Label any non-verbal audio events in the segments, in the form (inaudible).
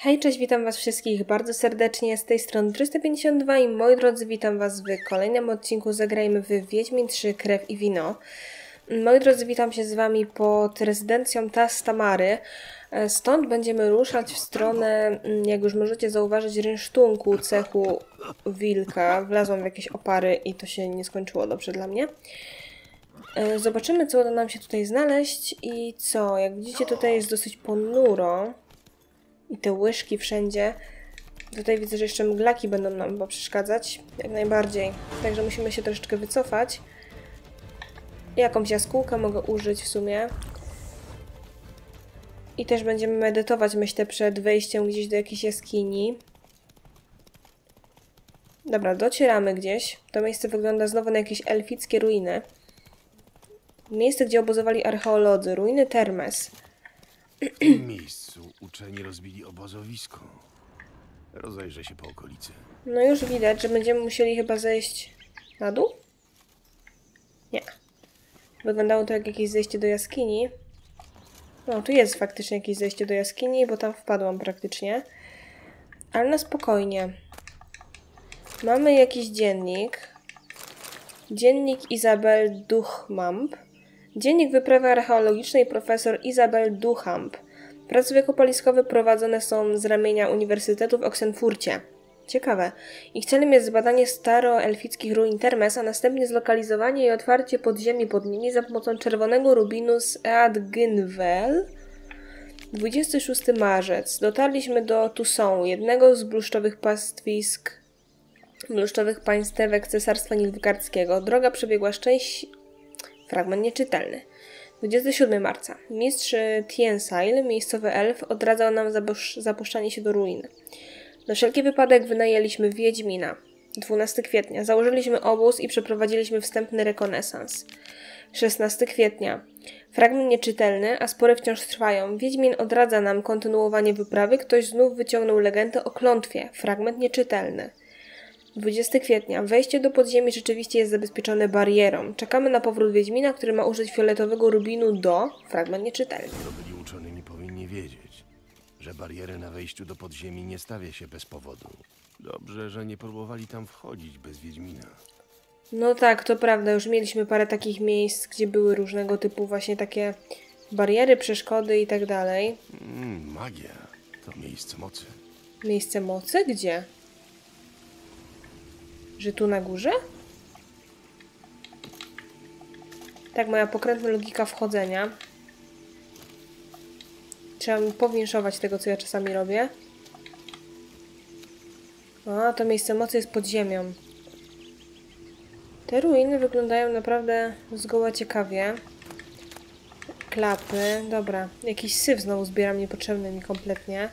Hej, cześć, witam Was wszystkich bardzo serdecznie z tej strony 352 i moi drodzy, witam Was w kolejnym odcinku Zagrajmy w Wiedźmin 3 Krew i Wino. Moi drodzy, witam się z Wami pod rezydencją Tas Tamary. E, Stąd będziemy ruszać w stronę, mm, jak już możecie zauważyć, rynsztunku cechu wilka. Wlazłam w jakieś opary i to się nie skończyło dobrze dla mnie. E, Zobaczymy, co uda nam się tutaj znaleźć i co. Jak widzicie, tutaj jest dosyć ponuro i te łyżki wszędzie. Tutaj widzę, że jeszcze mglaki będą nam chyba przeszkadzać. Jak najbardziej. Także musimy się troszeczkę wycofać. Jakąś jaskółkę mogę użyć w sumie. I też będziemy medytować, myślę, przed wejściem gdzieś do jakiejś jaskini. Dobra, docieramy gdzieś. To miejsce wygląda znowu na jakieś elfickie ruiny. Miejsce, gdzie obozowali archeolodzy. Ruiny Termes. W tym miejscu uczeni rozbili obozowisko. Rozejrzę się po okolicy. No już widać, że będziemy musieli chyba zejść na dół? Nie. Wyglądało to jak jakieś zejście do jaskini. No, tu jest faktycznie jakieś zejście do jaskini, bo tam wpadłam praktycznie. Ale na spokojnie. Mamy jakiś dziennik. Dziennik Izabel Duchmamp. Dziennik wyprawy archeologicznej profesor Izabel Duchamp. Prace wykopaliskowe prowadzone są z ramienia Uniwersytetu w Oksenfurcie. Ciekawe. Ich celem jest zbadanie staroelfickich ruin Termes, a następnie zlokalizowanie i otwarcie podziemi pod nimi za pomocą czerwonego rubinu z Eadgynvel. 26 marzec. Dotarliśmy do Toussaint, jednego z bluszczowych pastwisk bluszczowych państewek Cesarstwa Nilfgaardzkiego. Droga przebiegła szczęś... Fragment nieczytelny. 27 marca. Mistrz Tiensail, miejscowy elf, odradzał nam zapusz- zapuszczanie się do ruin. Na wszelki wypadek wynajęliśmy Wiedźmina. 12 kwietnia. Założyliśmy obóz i przeprowadziliśmy wstępny rekonesans. 16 kwietnia. Fragment nieczytelny, a spory wciąż trwają. Wiedźmin odradza nam kontynuowanie wyprawy. Ktoś znów wyciągnął legendę o klątwie. Fragment nieczytelny. 20 kwietnia. Wejście do podziemi rzeczywiście jest zabezpieczone barierą. Czekamy na powrót Wiedźmina, który ma użyć fioletowego rubinu do... Fragment nieczytelny. Byli uczonymi powinni wiedzieć, że bariery na wejściu do podziemi nie stawia się bez powodu. Dobrze, że nie próbowali tam wchodzić bez Wiedźmina. No tak, to prawda. Już mieliśmy parę takich miejsc, gdzie były różnego typu właśnie takie bariery, przeszkody i tak dalej. Mm, magia to miejsce mocy. Miejsce mocy? Gdzie? Że tu na górze? Tak, moja pokrętna logika wchodzenia. Trzeba mi powiększować tego, co ja czasami robię. A, to miejsce mocy jest pod ziemią. Te ruiny wyglądają naprawdę zgoła ciekawie. Klapy, dobra. Jakiś syf znowu zbieram niepotrzebny mi kompletnie.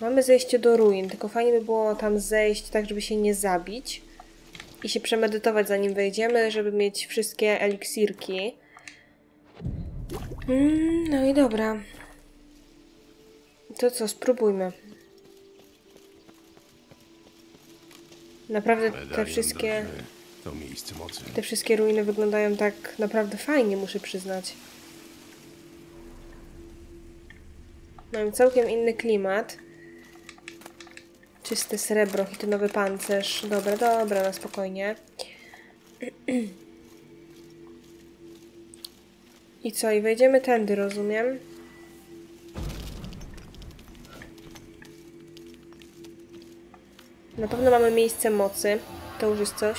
Mamy zejście do ruin, tylko fajnie by było tam zejść tak, żeby się nie zabić i się przemedytować zanim wejdziemy, żeby mieć wszystkie eliksirki. Mm, no i dobra. To co, spróbujmy. Naprawdę te wszystkie, te wszystkie ruiny wyglądają tak naprawdę fajnie, muszę przyznać. Mają całkiem inny klimat. Czyste srebro, hitynowy pancerz. Dobra, dobra, na spokojnie. I co? I wejdziemy tędy, rozumiem? Na pewno mamy miejsce mocy. To już jest coś.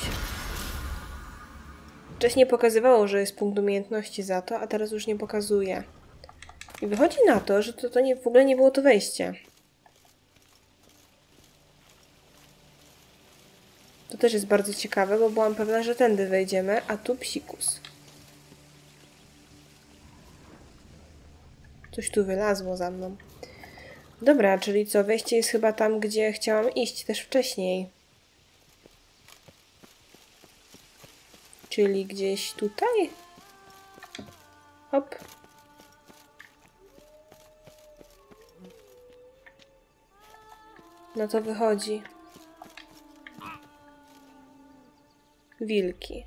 Wcześniej pokazywało, że jest punkt umiejętności za to, a teraz już nie pokazuje. I wychodzi na to, że to, to nie, w ogóle nie było to wejście. To też jest bardzo ciekawe, bo byłam pewna, że tędy wejdziemy, a tu psikus. Coś tu wylazło za mną. Dobra, czyli co, wejście jest chyba tam, gdzie chciałam iść też wcześniej. Czyli gdzieś tutaj? Hop. No to wychodzi. Wilki.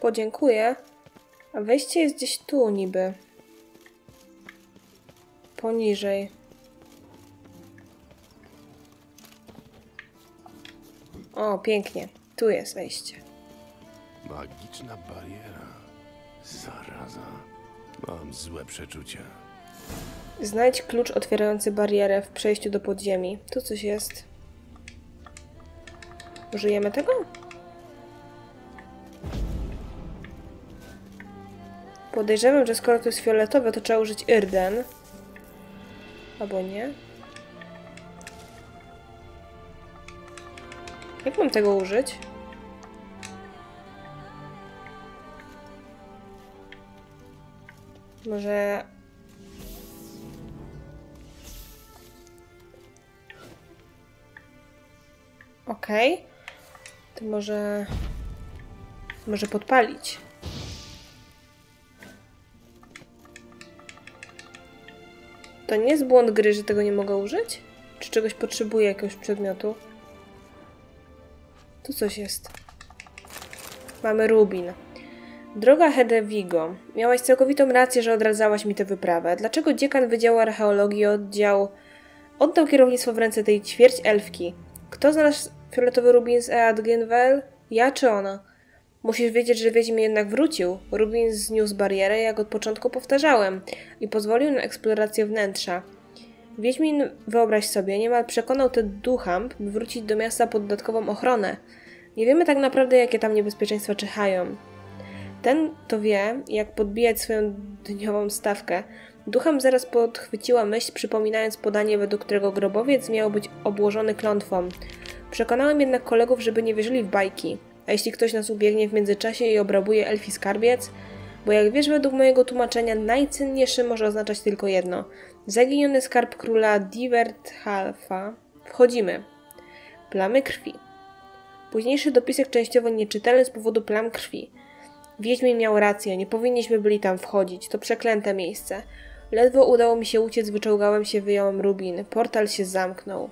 Podziękuję. A wejście jest gdzieś tu niby. poniżej. O, pięknie. Tu jest wejście. Magiczna bariera. Zaraza. Mam złe przeczucia. Znajdź klucz otwierający barierę w przejściu do podziemi. Tu coś jest. Użyjemy tego? Podejrzewam, że skoro to jest fioletowe, to trzeba użyć Irden. Albo nie. Jak mam tego użyć? Może Okej. To może... Może podpalić. To nie jest błąd gry, że tego nie mogę użyć? Czy czegoś potrzebuję, jakiegoś przedmiotu? Tu coś jest. Mamy rubin. Droga Hedewigo, miałaś całkowitą rację, że odradzałaś mi tę wyprawę. Dlaczego dziekan Wydziału Archeologii oddział oddał kierownictwo w ręce tej ćwierć elfki? Kto znalazł fioletowy rubin z Eadginvel? Ja czy ona? Musisz wiedzieć, że Wiedźmin jednak wrócił. Rubin zniósł barierę, jak od początku powtarzałem, i pozwolił na eksplorację wnętrza. Wiedźmin, wyobraź sobie, niemal przekonał te ducham, by wrócić do miasta pod dodatkową ochronę. Nie wiemy tak naprawdę, jakie tam niebezpieczeństwa czyhają. Ten to wie, jak podbijać swoją dniową stawkę. Ducham zaraz podchwyciła myśl, przypominając podanie, według którego grobowiec miał być obłożony klątwą. Przekonałem jednak kolegów, żeby nie wierzyli w bajki. A jeśli ktoś nas ubiegnie w międzyczasie i obrabuje elfi skarbiec? Bo jak wiesz, według mojego tłumaczenia najcenniejszy może oznaczać tylko jedno. Zaginiony skarb króla Divert Halfa. Wchodzimy. Plamy krwi. Późniejszy dopisek częściowo nieczytelny z powodu plam krwi. Wiedźmin miał rację, nie powinniśmy byli tam wchodzić. To przeklęte miejsce. Ledwo udało mi się uciec, wyczołgałem się, wyjąłem rubin. Portal się zamknął.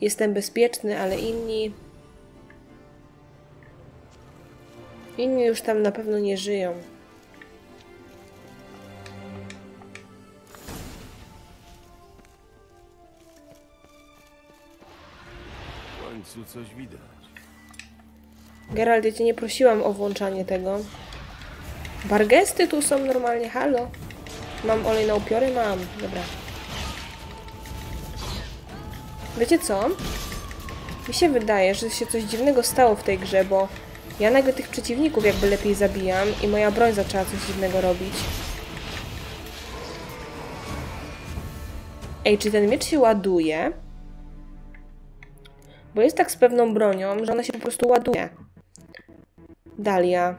Jestem bezpieczny, ale inni... Inni już tam na pewno nie żyją. W końcu coś widać. Geralt, ja cię nie prosiłam o włączanie tego. Bargesty tu są normalnie, halo. Mam olej na upiory? Mam, dobra. Wiecie co? Mi się wydaje, że się coś dziwnego stało w tej grze, bo ja nagle tych przeciwników jakby lepiej zabijam i moja broń zaczęła coś dziwnego robić. Ej, czy ten miecz się ładuje? Bo jest tak z pewną bronią, że ona się po prostu ładuje. Dalia.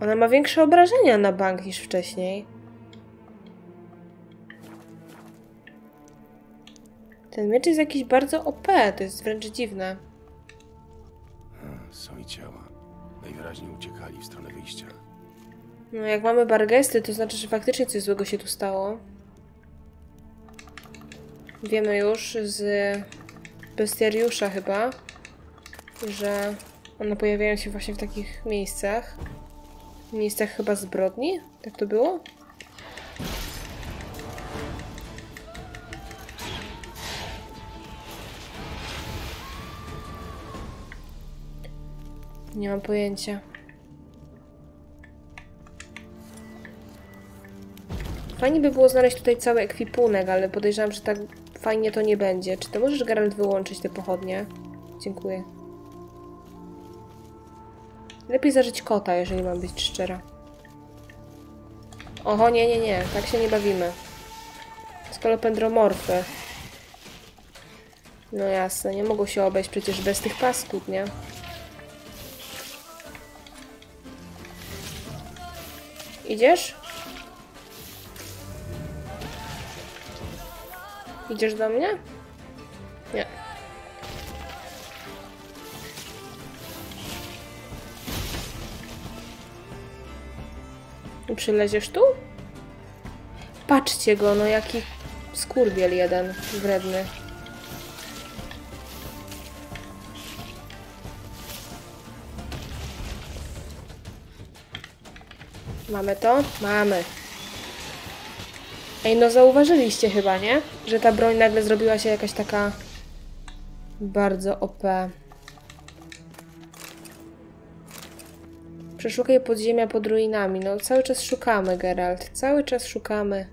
Ona ma większe obrażenia na bank niż wcześniej. Ten miecz jest jakiś bardzo OP, to jest wręcz dziwne. Są i ciała. Najwyraźniej uciekali w stronę wyjścia. No, jak mamy bargesty, to znaczy, że faktycznie coś złego się tu stało. Wiemy już z bestiariusza chyba, że one pojawiają się właśnie w takich miejscach. W miejscach chyba zbrodni? Tak to było? Nie mam pojęcia. Fajnie by było znaleźć tutaj cały ekwipunek, ale podejrzewam, że tak fajnie to nie będzie. Czy ty możesz, Geralt, wyłączyć te pochodnie? Dziękuję. Lepiej zażyć kota, jeżeli mam być szczera. Oho, nie, nie, nie. Tak się nie bawimy. Skolopendromorfy. No jasne, nie mogą się obejść przecież bez tych pasków, nie? Idziesz? Idziesz do mnie? Nie. Przyleziesz tu? Patrzcie go, no jaki skurwiel jeden wredny. Mamy to? Mamy. Ej, no zauważyliście chyba, nie? Że ta broń nagle zrobiła się jakaś taka bardzo OP. Przeszukaj podziemia pod ruinami. No cały czas szukamy, Geralt. Cały czas szukamy.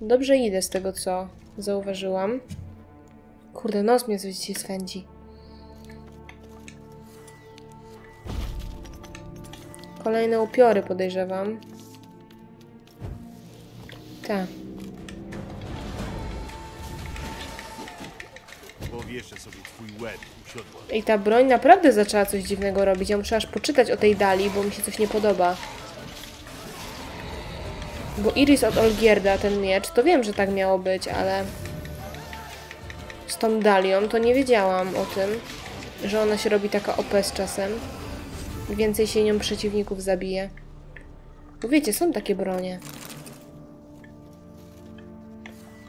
Dobrze idę z tego, co zauważyłam. Kurde, nos mnie dzisiaj swędzi. Kolejne upiory podejrzewam. Tak. Powieszę sobie twój łeb u siodła. I ta broń naprawdę zaczęła coś dziwnego robić. Ja muszę aż poczytać o tej dali, bo mi się coś nie podoba. Bo Iris od Olgierda, ten miecz, to wiem, że tak miało być, ale... Z tą dalią to nie wiedziałam o tym, że ona się robi taka OP z czasem. Więcej się nią przeciwników zabije. Bo wiecie, są takie bronie.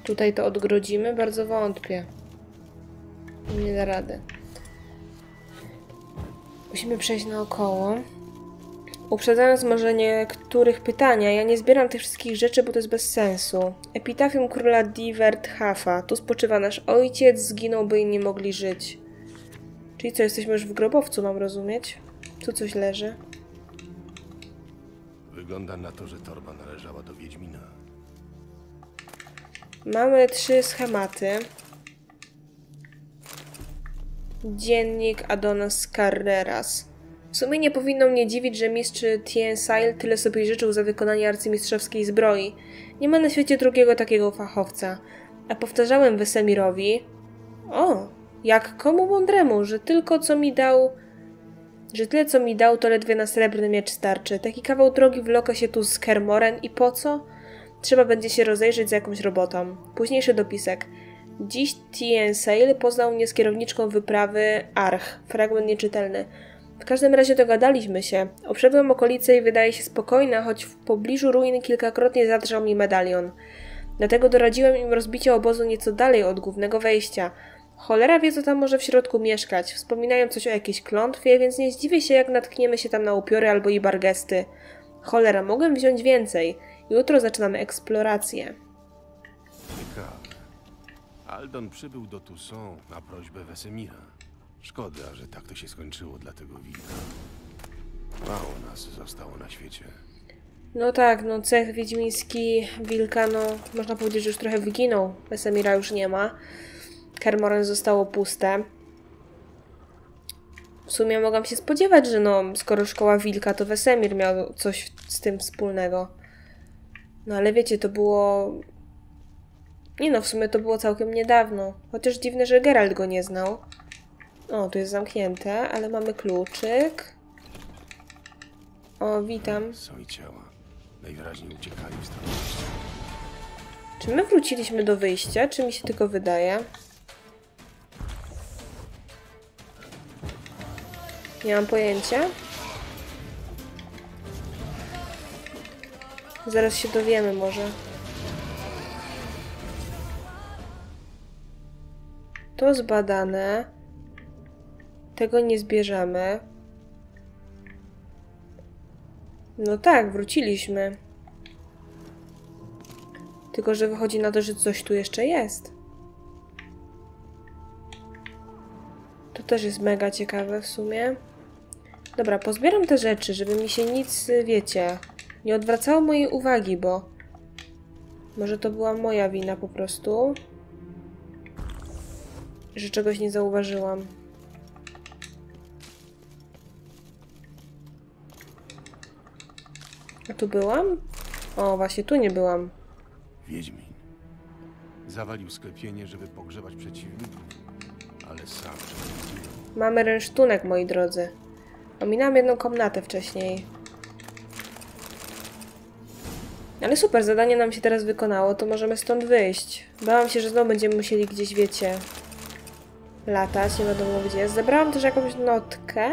Tutaj to odgrodzimy? Bardzo wątpię. Nie da rady. Musimy przejść naokoło. Uprzedzając może niektórych pytania, ja nie zbieram tych wszystkich rzeczy, bo to jest bez sensu. Epitafium króla Divert Hafa. Tu spoczywa nasz ojciec, zginął, by inni mogli żyć. Czyli co, jesteśmy już w grobowcu, mam rozumieć? Tu coś leży. Wygląda na to, że torba należała do Wiedźmina. Mamy trzy schematy. Dziennik Adonis Carreras. W sumie nie powinno mnie dziwić, że mistrz Tien Sail tyle sobie życzył za wykonanie arcymistrzowskiej zbroi. Nie ma na świecie drugiego takiego fachowca. A powtarzałem Wesemirowi... O, jak komu mądremu, że tylko co mi dał... Że tyle co mi dał, to ledwie na srebrny miecz starczy. Taki kawał drogi wloka się tu z Kermoren i po co? Trzeba będzie się rozejrzeć za jakąś robotą. Późniejszy dopisek. Dziś Tien Sail poznał mnie z kierowniczką wyprawy Arch. Fragment nieczytelny. W każdym razie dogadaliśmy się. Obszedłem okolice i wydaje się spokojna, choć w pobliżu ruin kilkakrotnie zadrżał mi medalion. Dlatego doradziłem im rozbicie obozu nieco dalej od głównego wejścia. Cholera wie, co tam może w środku mieszkać. Wspominają coś o jakiejś klątwie, więc nie zdziwię się, jak natkniemy się tam na upiory albo i bargesty. Cholera, mogłem wziąć więcej. Jutro zaczynamy eksplorację. Ciekawe. Aldon przybył do Toussaint na prośbę Wesemira. Szkoda, że tak to się skończyło dla tego wilka. Mało nas zostało na świecie. No tak, no cech wiedźmiński wilka, no można powiedzieć, że już trochę wyginął. Wesemira już nie ma. Kermoren zostało puste. W sumie mogłam się spodziewać, że no, skoro szkoła wilka, to Wesemir miał coś z tym wspólnego. No ale wiecie, to było... Nie no, w sumie to było całkiem niedawno. Chociaż dziwne, że Geralt go nie znał. O, tu jest zamknięte, ale mamy kluczyk. O, witam. Są i ciała. Najwyraźniej uciekali w stronę wyjścia. Czy my wróciliśmy do wyjścia, czy mi się tylko wydaje? Nie mam pojęcia. Zaraz się dowiemy może. To zbadane. Tego nie zbierzemy. No tak, wróciliśmy. Tylko, że wychodzi na to, że coś tu jeszcze jest. Też jest mega ciekawe w sumie. Dobra, pozbieram te rzeczy, żeby mi się nic, wiecie, nie odwracało mojej uwagi, bo może to była moja wina po prostu, że czegoś nie zauważyłam. A tu byłam? O, właśnie tu nie byłam. Wiedźmin. Zawalił sklepienie, żeby pogrzebać przeciwników. Ale sam. Mamy rynsztunek, moi drodzy. Ominęłam jedną komnatę wcześniej. Ale super, zadanie nam się teraz wykonało, to możemy stąd wyjść. Bałam się, że znowu będziemy musieli gdzieś, wiecie, latać, nie wiadomo gdzie. Zebrałam też jakąś notkę.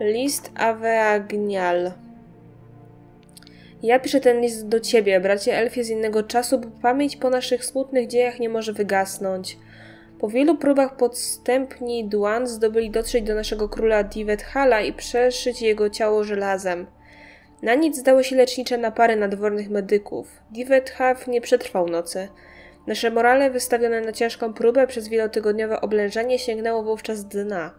List Aveagnal. Ja piszę ten list do ciebie, bracie elfie z innego czasu, bo pamięć po naszych smutnych dziejach nie może wygasnąć. Po wielu próbach podstępni Duan zdobyli dotrzeć do naszego króla Divet Hala i przeszyć jego ciało żelazem. Na nic zdały się lecznicze napary nadwornych medyków. Divet Hav nie przetrwał nocy. Nasze morale wystawione na ciężką próbę przez wielotygodniowe oblężenie sięgnęło wówczas dna.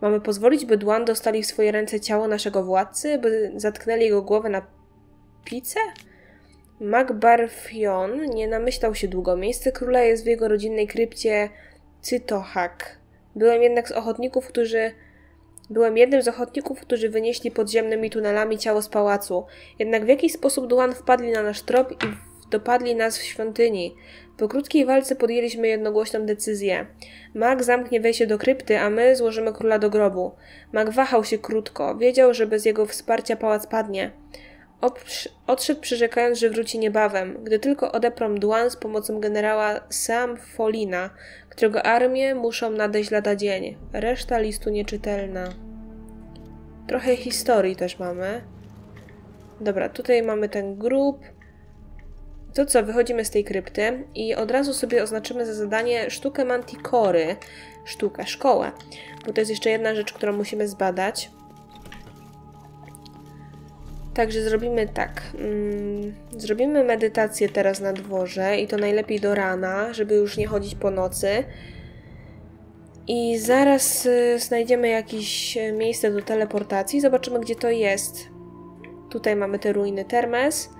Mamy pozwolić, by Dwan dostali w swoje ręce ciało naszego władcy, by zatknęli jego głowę na pice? Magbarfion nie namyślał się długo. Miejsce króla jest w jego rodzinnej krypcie Cytohak. Byłem jednak z ochotników, którzy... Byłem jednym z ochotników, którzy wynieśli podziemnymi tunelami ciało z pałacu. Jednak w jakiś sposób Duan wpadli na nasz trop i dopadli nas w świątyni. Po krótkiej walce podjęliśmy jednogłośną decyzję. Mag zamknie wejście do krypty, a my złożymy króla do grobu. Mag wahał się krótko. Wiedział, że bez jego wsparcia pałac padnie. Odszedł przyrzekając, że wróci niebawem, gdy tylko odeprą Duan z pomocą generała Sam Folina, którego armię muszą nadejść lada dzień. Reszta listu nieczytelna. Trochę historii też mamy. Dobra, tutaj mamy ten grób. To co, wychodzimy z tej krypty i od razu sobie oznaczymy za zadanie sztukę Manticory. Sztukę, szkołę. Bo to jest jeszcze jedna rzecz, którą musimy zbadać. Także zrobimy tak. Mm, zrobimy medytację teraz na dworze i to najlepiej do rana, żeby już nie chodzić po nocy. I zaraz y, znajdziemy jakieś y, miejsce do teleportacji. Zobaczymy, gdzie to jest. Tutaj mamy te ruiny Termes.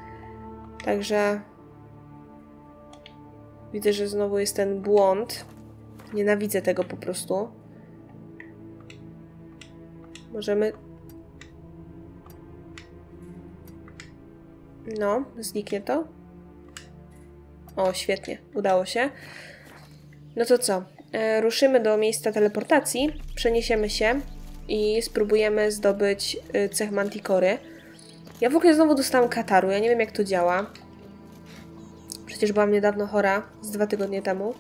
Także widzę, że znowu jest ten błąd. Nienawidzę tego po prostu. Możemy No, zniknie to. O, świetnie, udało się. No to co? E, ruszymy do miejsca teleportacji, przeniesiemy się i spróbujemy zdobyć y, cech Manticory. Ja w ogóle znowu dostałam kataru, ja nie wiem jak to działa. Przecież byłam niedawno chora, z dwa tygodnie temu.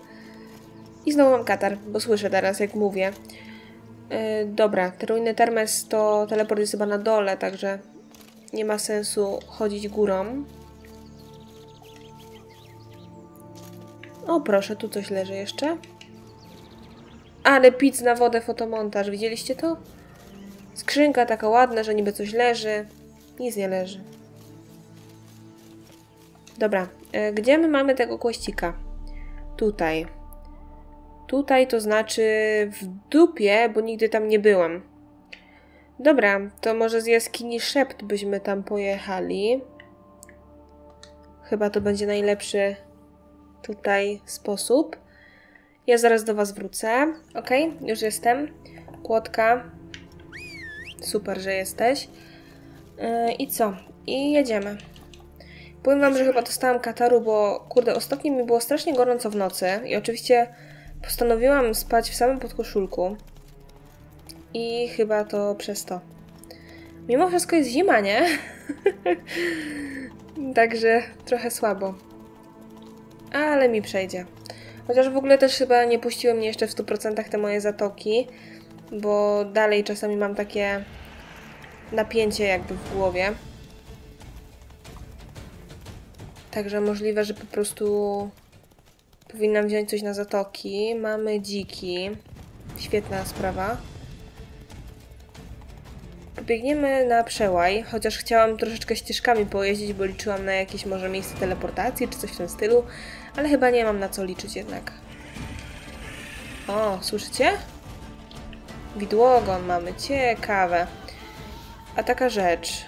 I znowu mam katar, bo słyszę teraz jak mówię. E, dobra, te ruiny Termes to teleport jest chyba na dole, także nie ma sensu chodzić górą. O proszę, tu coś leży jeszcze. Ale pic na wodę fotomontaż, widzieliście to? Skrzynka taka ładna, że niby coś leży. Nic nie leży. Dobra, e, gdzie my mamy tego kościka? Tutaj. Tutaj to znaczy w dupie, bo nigdy tam nie byłam. Dobra, to może z jaskini Szept byśmy tam pojechali. Chyba to będzie najlepszy tutaj sposób. Ja zaraz do Was wrócę. Ok, już jestem. Kłotka. Super, że jesteś. Yy, I co? I jedziemy. Powiem Wam, że chyba dostałam kataru, bo kurde, ostatnio mi było strasznie gorąco w nocy i oczywiście postanowiłam spać w samym podkoszulku. I chyba to przez to. Mimo wszystko jest zima, nie? (laughs) Także trochę słabo. Ale mi przejdzie. Chociaż w ogóle też chyba nie puściły mnie jeszcze w 100% te moje zatoki, bo dalej czasami mam takie napięcie jakby w głowie. Także możliwe, że po prostu powinnam wziąć coś na zatoki. Mamy dziki. Świetna sprawa. Pobiegniemy na przełaj, chociaż chciałam troszeczkę ścieżkami pojeździć, bo liczyłam na jakieś może miejsce teleportacji czy coś w tym stylu, ale chyba nie mam na co liczyć jednak. O, słyszycie? Widłogon mamy, ciekawe. A taka rzecz.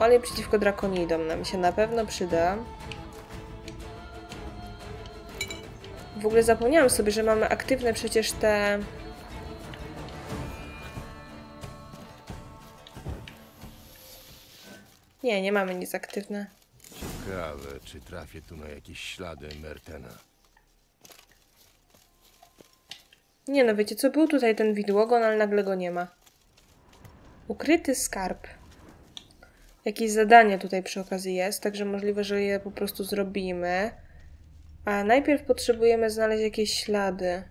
Olej przeciwko drakonidom nam się na pewno przyda. W ogóle zapomniałam sobie, że mamy aktywne przecież te Nie, nie mamy nic aktywne. Ciekawe, czy trafię tu na jakieś ślady Mertena. Nie no, wiecie co, był tutaj ten widłogon, ale nagle go nie ma. Ukryty skarb. Jakieś zadanie tutaj przy okazji jest, także możliwe, że je po prostu zrobimy. A najpierw potrzebujemy znaleźć jakieś ślady.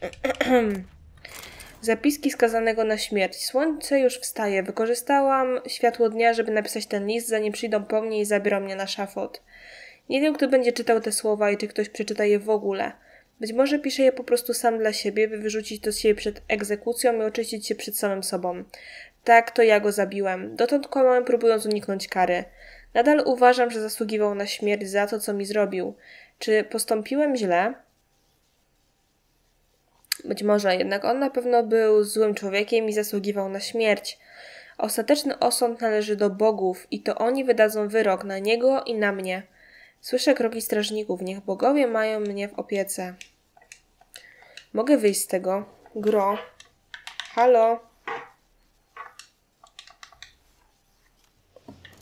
(clears throat) Zapiski skazanego na śmierć. Słońce już wstaje. Wykorzystałam światło dnia, żeby napisać ten list, zanim przyjdą po mnie i zabiorą mnie na szafot. Nie wiem, kto będzie czytał te słowa i czy ktoś przeczyta je w ogóle. Być może pisze je po prostu sam dla siebie, by wyrzucić to z siebie przed egzekucją i oczyścić się przed samym sobą. Tak, to ja go zabiłem. Dotąd kłamałem, próbując uniknąć kary. Nadal uważam, że zasługiwał na śmierć za to, co mi zrobił. Czy postąpiłem źle? Być może, jednak on na pewno był złym człowiekiem i zasługiwał na śmierć. Ostateczny osąd należy do bogów i to oni wydadzą wyrok na niego i na mnie. Słyszę kroki strażników, niech bogowie mają mnie w opiece. Mogę wyjść z tego? Gro. Halo?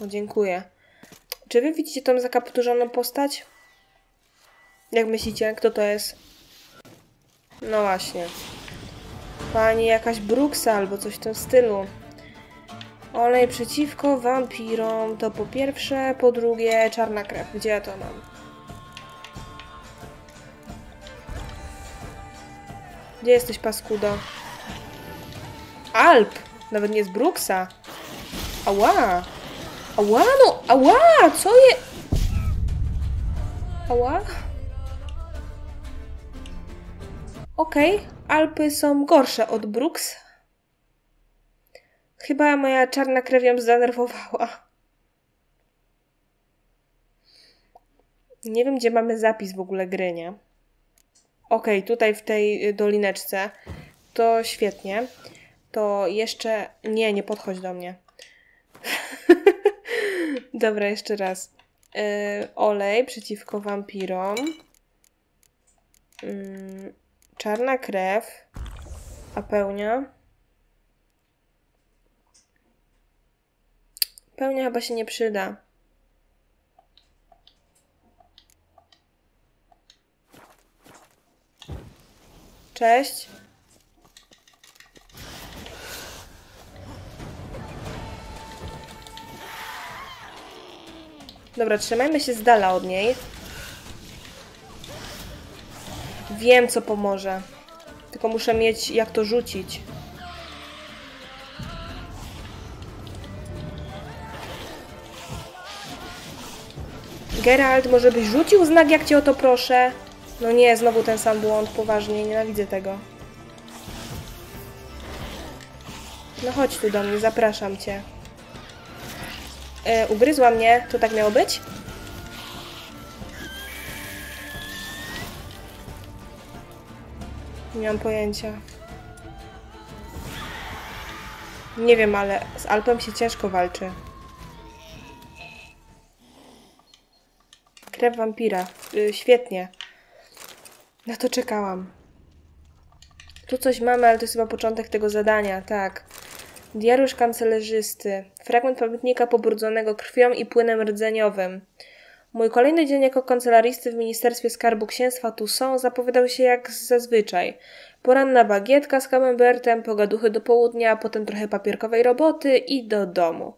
O, dziękuję. Czy wy widzicie tą zakapturzoną postać? Jak myślicie, kto to jest? No właśnie. Pani jakaś Brooksa albo coś w tym stylu. Olej przeciwko wampirom to po pierwsze, po drugie czarna krew. Gdzie ja to mam? Gdzie jesteś, paskudo? Alp! Nawet nie z Brooksa. Ała! Ała, no! Ała! Co je... Ała? Okej, okay. Alpy są gorsze od Brooks. Chyba moja czarna krew ją zdenerwowała. Nie wiem, gdzie mamy zapis w ogóle gry, nie? Okej, okay, tutaj w tej dolineczce. To świetnie. To jeszcze... Nie, nie podchodź do mnie. (laughs) Dobra, jeszcze raz. Yy, olej przeciwko wampirom. Yy, czarna krew. A pełnia? Pełnia chyba się nie przyda. Cześć. Dobra, trzymajmy się z dala od niej. Wiem, co pomoże. Tylko muszę mieć jak to rzucić. Geralt, może byś rzucił znak, jak cię o to proszę? No nie, znowu ten sam błąd, poważnie, nienawidzę tego. No chodź tu do mnie, zapraszam cię. E, ugryzła mnie, to tak miało być? Nie mam pojęcia. Nie wiem, ale z Alpem się ciężko walczy. Krew wampira. Yy, świetnie. Na to czekałam. Tu coś mamy, ale to jest chyba początek tego zadania, tak. Diariusz kancelarzysty. Fragment pamiętnika pobrudzonego krwią i płynem rdzeniowym. Mój kolejny dzień jako kancelaristy w Ministerstwie Skarbu Księstwa Toussaint zapowiadał się jak zazwyczaj. Poranna bagietka z camembertem, pogaduchy do południa, potem trochę papierkowej roboty i do domu.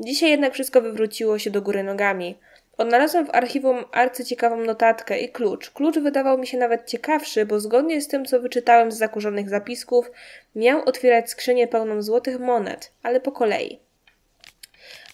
Dzisiaj jednak wszystko wywróciło się do góry nogami. Odnalazłem w archiwum arcyciekawą notatkę i klucz. Klucz wydawał mi się nawet ciekawszy, bo zgodnie z tym, co wyczytałem z zakurzonych zapisków, miał otwierać skrzynię pełną złotych monet, ale po kolei.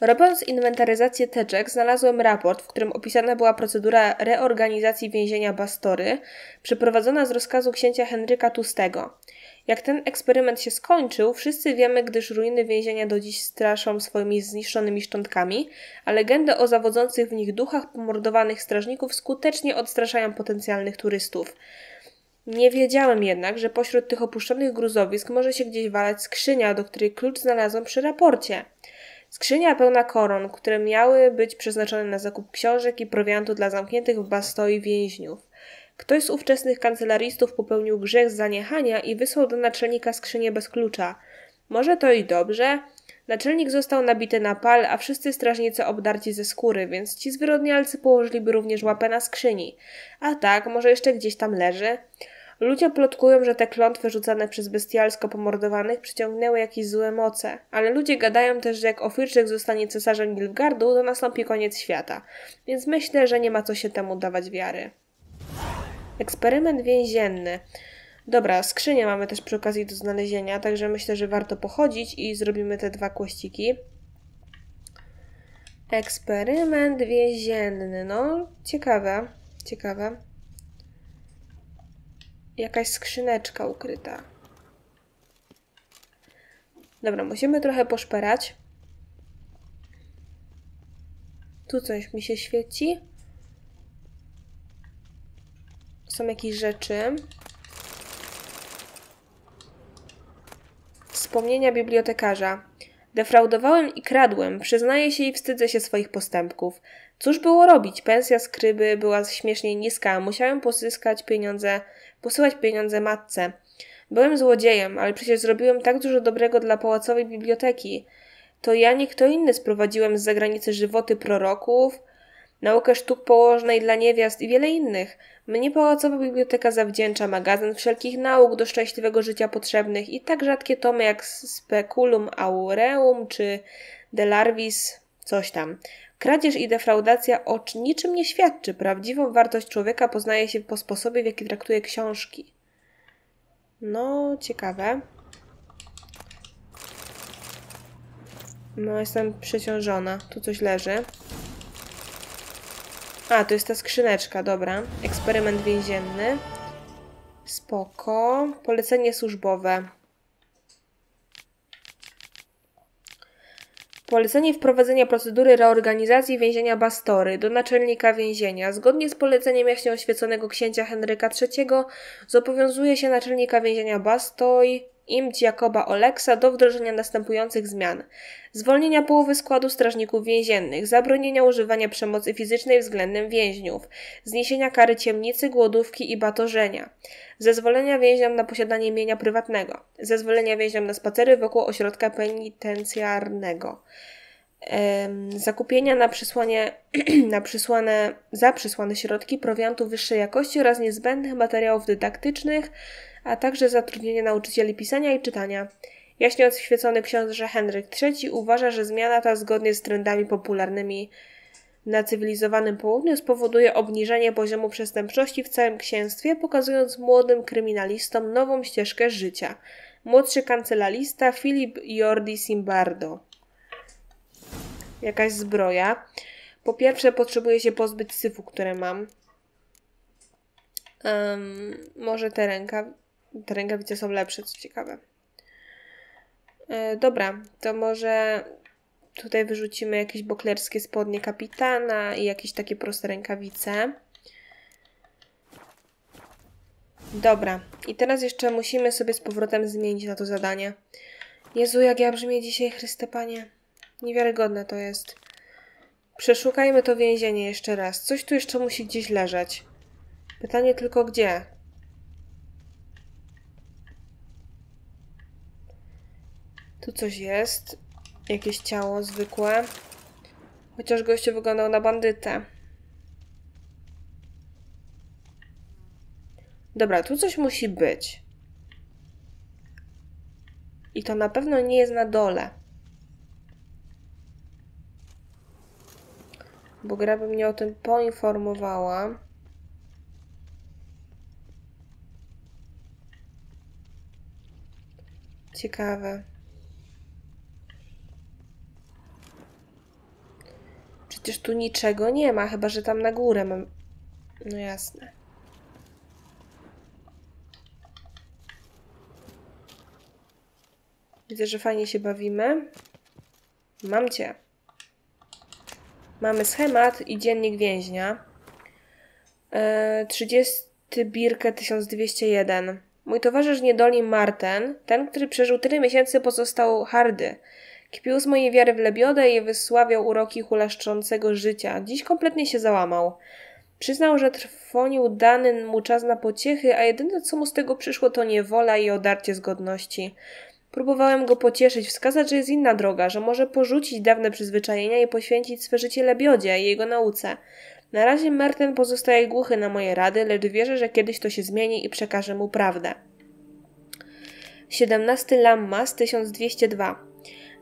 Robiąc inwentaryzację teczek, znalazłem raport, w którym opisana była procedura reorganizacji więzienia Bastory, przeprowadzona z rozkazu księcia Henryka Tustego. Jak ten eksperyment się skończył, wszyscy wiemy, gdyż ruiny więzienia do dziś straszą swoimi zniszczonymi szczątkami, a legendy o zawodzących w nich duchach pomordowanych strażników skutecznie odstraszają potencjalnych turystów. Nie wiedziałem jednak, że pośród tych opuszczonych gruzowisk może się gdzieś walać skrzynia, do której klucz znalazłem przy raporcie. Skrzynia pełna koron, które miały być przeznaczone na zakup książek i prowiantu dla zamkniętych w bastoi więźniów. Ktoś z ówczesnych kancelaristów popełnił grzech zaniechania i wysłał do naczelnika skrzynię bez klucza. Może to i dobrze. Naczelnik został nabity na pal, a wszyscy strażnicy obdarci ze skóry, więc ci zwyrodnialcy położyliby również łapę na skrzyni. A tak, może jeszcze gdzieś tam leży. Ludzie plotkują, że te klątwy rzucane przez bestialsko pomordowanych przyciągnęły jakieś złe moce, ale ludzie gadają też, że jak Ofirczyk zostanie cesarzem Nilfgardu, to nastąpi koniec świata, więc myślę, że nie ma co się temu dawać wiary. Eksperyment więzienny. Dobra, skrzynię mamy też przy okazji do znalezienia, także myślę, że warto pochodzić i zrobimy te dwa kłościki. Eksperyment więzienny. No, ciekawe. Ciekawe. Jakaś skrzyneczka ukryta. Dobra, musimy trochę poszperać. Tu coś mi się świeci. Są jakieś rzeczy. Wspomnienia bibliotekarza. Defraudowałem i kradłem, przyznaję się i wstydzę się swoich postępków. Cóż było robić? Pensja skryby była śmiesznie niska, musiałem pozyskać pieniądze, posyłać pieniądze matce. Byłem złodziejem, ale przecież zrobiłem tak dużo dobrego dla pałacowej biblioteki. To ja, nie kto inny, sprowadziłem z zagranicy żywoty proroków, naukę sztuk położnej dla niewiast i wiele innych. Mnie Pałacowa Biblioteka zawdzięcza magazyn wszelkich nauk do szczęśliwego życia potrzebnych i tak rzadkie tomy jak Speculum Aureum czy De Larvis, coś tam. Kradzież i defraudacja o niczym nie świadczy. Prawdziwą wartość człowieka poznaje się po sposobie, w jaki traktuje książki. No, ciekawe. No, jestem przeciążona. Tu coś leży. A, to jest ta skrzyneczka, dobra. Eksperyment więzienny. Spoko. Polecenie służbowe. Polecenie wprowadzenia procedury reorganizacji więzienia Bastory do naczelnika więzienia. Zgodnie z poleceniem jaśnie oświeconego księcia Henryka III zobowiązuje się naczelnika więzienia Bastoj Imć Jakoba Oleksa do wdrożenia następujących zmian. Zwolnienia połowy składu strażników więziennych, zabronienia używania przemocy fizycznej względem więźniów, zniesienia kary ciemnicy, głodówki i batorzenia, zezwolenia więźniom na posiadanie mienia prywatnego, zezwolenia więźniom na spacery wokół ośrodka penitencjarnego, zakupienia na przysłanie, (clears throat) na przysłane, za przysłane środki prowiantu wyższej jakości oraz niezbędnych materiałów dydaktycznych, a także zatrudnienie nauczycieli pisania i czytania. Jaśnie odświecony książę Henryk III uważa, że zmiana ta zgodnie z trendami popularnymi na cywilizowanym południu spowoduje obniżenie poziomu przestępczości w całym księstwie, pokazując młodym kryminalistom nową ścieżkę życia. Młodszy kancelalista Filip Jordi Simbardo. Jakaś zbroja. Po pierwsze, potrzebuję się pozbyć syfu, które mam. Um, może te ręka, te rękawice są lepsze, co ciekawe. E, dobra, to może tutaj wyrzucimy jakieś boklerskie spodnie kapitana i jakieś takie proste rękawice. Dobra, i teraz jeszcze musimy sobie z powrotem zmienić na to zadanie. Jezu, jak ja brzmię dzisiaj, Chryste Panie. Niewiarygodne to jest. Przeszukajmy to więzienie jeszcze raz. Coś tu jeszcze musi gdzieś leżeć. Pytanie tylko gdzie? Tu coś jest. Jakieś ciało zwykłe. Chociaż gościu wyglądał na bandytę. Dobra, tu coś musi być. I to na pewno nie jest na dole. Bo gra by mnie o tym poinformowała. Ciekawe. Przecież tu niczego nie ma, chyba że tam na górę mam... No jasne. Widzę, że fajnie się bawimy. Mam cię. Mamy schemat i dziennik więźnia. Yy, 30 Birkę 1201. Mój towarzysz niedoli Marten, ten, który przeżył tyle miesięcy, pozostał hardy. Kpił z mojej wiary w lebiodę i wysławiał uroki hulaszczącego życia. Dziś kompletnie się załamał. Przyznał, że trwonił dany mu czas na pociechy, a jedyne co mu z tego przyszło to niewola i odarcie z godności. Próbowałem go pocieszyć, wskazać, że jest inna droga, że może porzucić dawne przyzwyczajenia i poświęcić swe życie lebiodzie i jego nauce. Na razie Merten pozostaje głuchy na moje rady, lecz wierzę, że kiedyś to się zmieni i przekaże mu prawdę. 17 Lammas 1202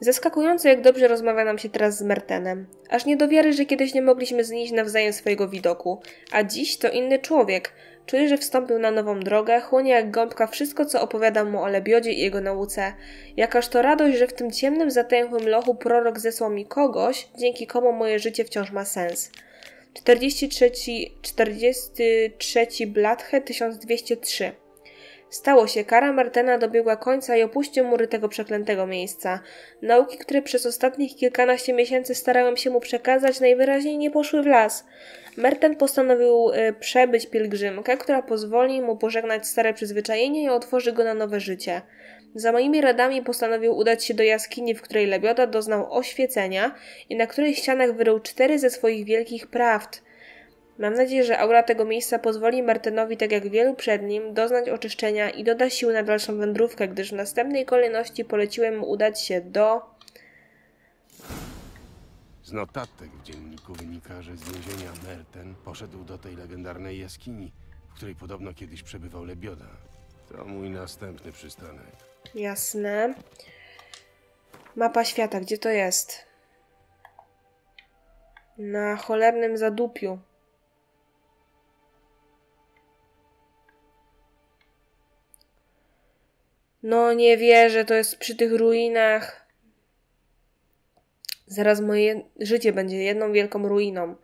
Zaskakujące, jak dobrze rozmawia nam się teraz z Mertenem. Aż nie do wiary, że kiedyś nie mogliśmy znieść nawzajem swojego widoku. A dziś to inny człowiek. Czuje, że wstąpił na nową drogę, chłonie jak gąbka wszystko, co opowiadam mu o Lebiodzie i jego nauce. Jakaż to radość, że w tym ciemnym, zatęchłym lochu prorok zesłał mi kogoś, dzięki komu moje życie wciąż ma sens. 43, 43 Blatche 1203 Stało się, kara Martena dobiegła końca i opuścił mury tego przeklętego miejsca. Nauki, które przez ostatnich kilkanaście miesięcy starałem się mu przekazać, najwyraźniej nie poszły w las. Merten postanowił y, przebyć pielgrzymkę, która pozwoli mu pożegnać stare przyzwyczajenie i otworzy go na nowe życie. Za moimi radami postanowił udać się do jaskini, w której Lebioda doznał oświecenia i na której ścianach wyrył cztery ze swoich wielkich prawd – Mam nadzieję, że aura tego miejsca pozwoli Martynowi, tak jak wielu przed nim, doznać oczyszczenia i doda sił na dalszą wędrówkę, gdyż w następnej kolejności poleciłem mu udać się do... Z notatek w dzienniku wynika, że z więzienia Merten poszedł do tej legendarnej jaskini, w której podobno kiedyś przebywał Lebioda. To mój następny przystanek. Jasne. Mapa świata, gdzie to jest? Na cholernym zadupiu. No nie wierzę, to jest przy tych ruinach. Zaraz moje życie będzie jedną wielką ruiną.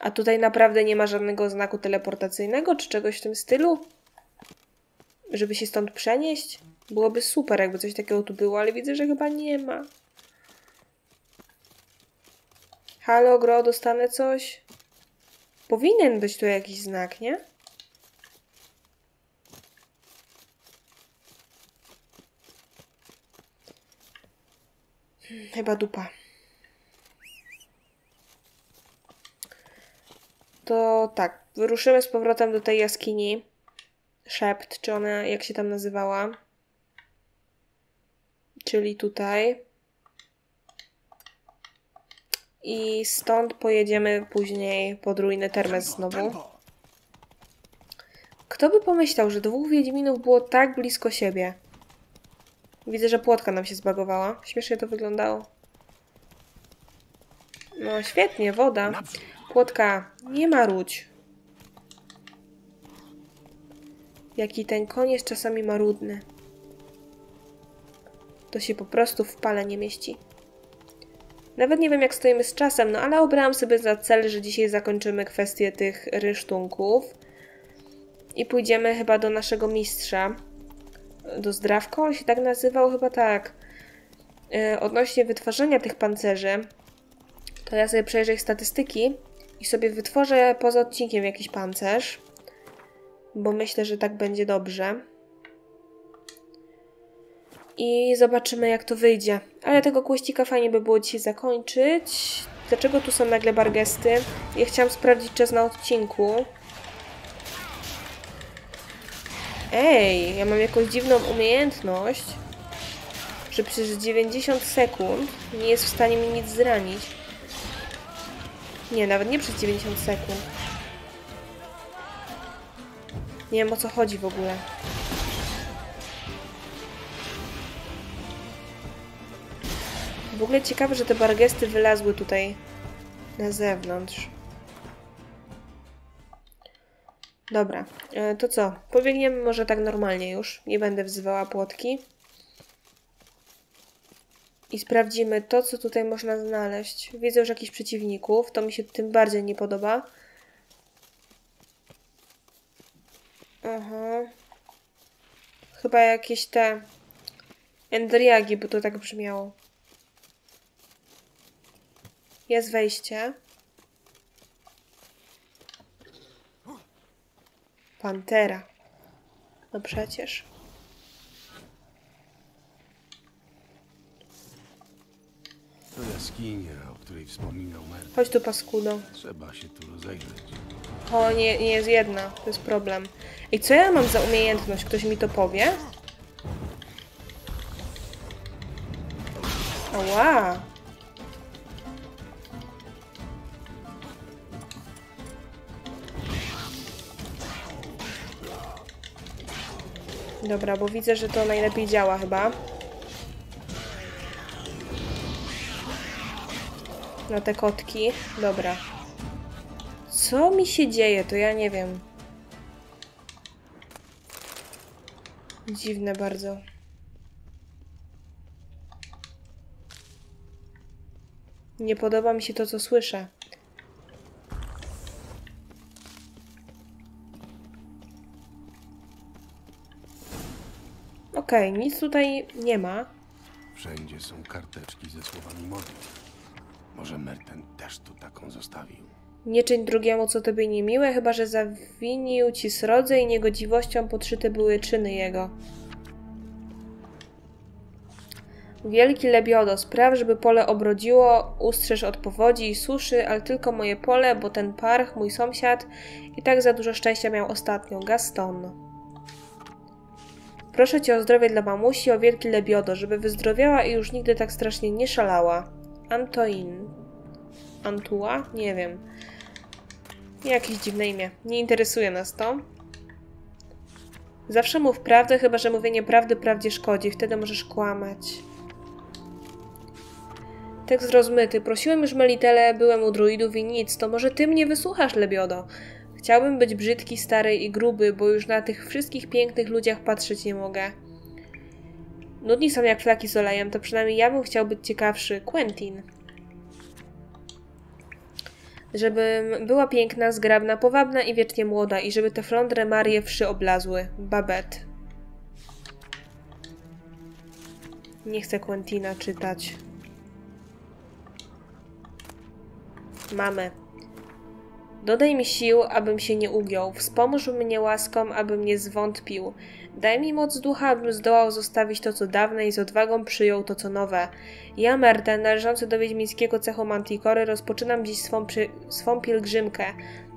A tutaj naprawdę nie ma żadnego znaku teleportacyjnego czy czegoś w tym stylu? Żeby się stąd przenieść? Byłoby super, jakby coś takiego tu było, ale widzę, że chyba nie ma. Halo, gro, dostanę coś? Powinien być tu jakiś znak, nie? Chyba dupa. To tak, wyruszymy z powrotem do tej jaskini. Szept, czy ona, jak się tam nazywała? Czyli tutaj. I stąd pojedziemy później pod ruiny Termes znowu. Kto by pomyślał, że dwóch Wiedźminów było tak blisko siebie? Widzę, że płotka nam się zbagowała. Śmiesznie to wyglądało. No świetnie, woda. Płotka, nie marudź. Jaki ten koń jest czasami marudny. To się po prostu w pale nie mieści. Nawet nie wiem jak stoimy z czasem, no ale obrałam sobie za cel, że dzisiaj zakończymy kwestię tych rysztunków. I pójdziemy chyba do naszego mistrza do zdrawko, on się tak nazywał, chyba tak. Yy, odnośnie wytwarzania tych pancerzy, to ja sobie przejrzę ich statystyki i sobie wytworzę poza odcinkiem jakiś pancerz, bo myślę, że tak będzie dobrze. I zobaczymy, jak to wyjdzie. Ale tego kłościka fajnie by było dzisiaj zakończyć. Dlaczego tu są nagle bargesty? Ja chciałam sprawdzić czas na odcinku. Ej, ja mam jakąś dziwną umiejętność, że przez 90 sekund nie jest w stanie mi nic zranić. Nie, nawet nie przez 90 sekund. Nie wiem o co chodzi w ogóle. W ogóle ciekawe, że te bargesty wylazły tutaj na zewnątrz. Dobra, e, to co? Pobiegniemy może tak normalnie już. Nie będę wzywała płotki. I sprawdzimy to, co tutaj można znaleźć. Widzę już jakichś przeciwników. To mi się tym bardziej nie podoba. Aha. Chyba jakieś te endriagi, bo to tak brzmiało. Jest wejście. Pantera. No przecież. To jaskinia, o której wspominał Mer. Chodź tu, paskudo. Trzeba się tu rozejrzeć. O, nie, nie jest jedna. To jest problem. I co ja mam za umiejętność? Ktoś mi to powie? Ała! Dobra, bo widzę, że to najlepiej działa chyba. Na te kotki. Dobra. Co mi się dzieje, to ja nie wiem. Dziwne bardzo. Nie podoba mi się to, co słyszę. Okej, nic tutaj nie ma. Wszędzie są karteczki ze słowami modlitw. Może Merten też tu taką zostawił. Nie czyń drugiemu, co tobie niemiłe, chyba że zawinił ci srodze i niegodziwością podszyte były czyny jego. Wielki lebiodo, spraw, żeby pole obrodziło, ustrzeż od powodzi i suszy, ale tylko moje pole, bo ten parch, mój sąsiad, i tak za dużo szczęścia miał ostatnio. Gaston. Proszę cię o zdrowie dla mamusi, o wielki lebiodo, żeby wyzdrowiała i już nigdy tak strasznie nie szalała. Antoin. Antua? Nie wiem. Jakieś dziwne imię. Nie interesuje nas to. Zawsze mów prawdę, chyba że mówienie prawdy prawdzie szkodzi. Wtedy możesz kłamać. Tekst rozmyty. Prosiłem już Melitele, byłem u druidów i nic. To może ty mnie wysłuchasz, Lebiodo. Chciałbym być brzydki, stary i gruby, bo już na tych wszystkich pięknych ludziach patrzeć nie mogę. Nudni są jak flaki z olejem, to przynajmniej ja bym chciał być ciekawszy. Quentin. Żebym była piękna, zgrabna, powabna i wiecznie młoda i żeby te flądre Marie wszy oblazły. Babette. Nie chcę Quentina czytać. Mamy. Dodaj mi sił, abym się nie ugiął. Wspomóż mnie łaską, abym nie zwątpił. Daj mi moc ducha, abym zdołał zostawić to, co dawne i z odwagą przyjął to, co nowe. Ja, Merten, należący do wiedźmińskiego cechu Mantikory, rozpoczynam dziś swą, przy... swą pielgrzymkę.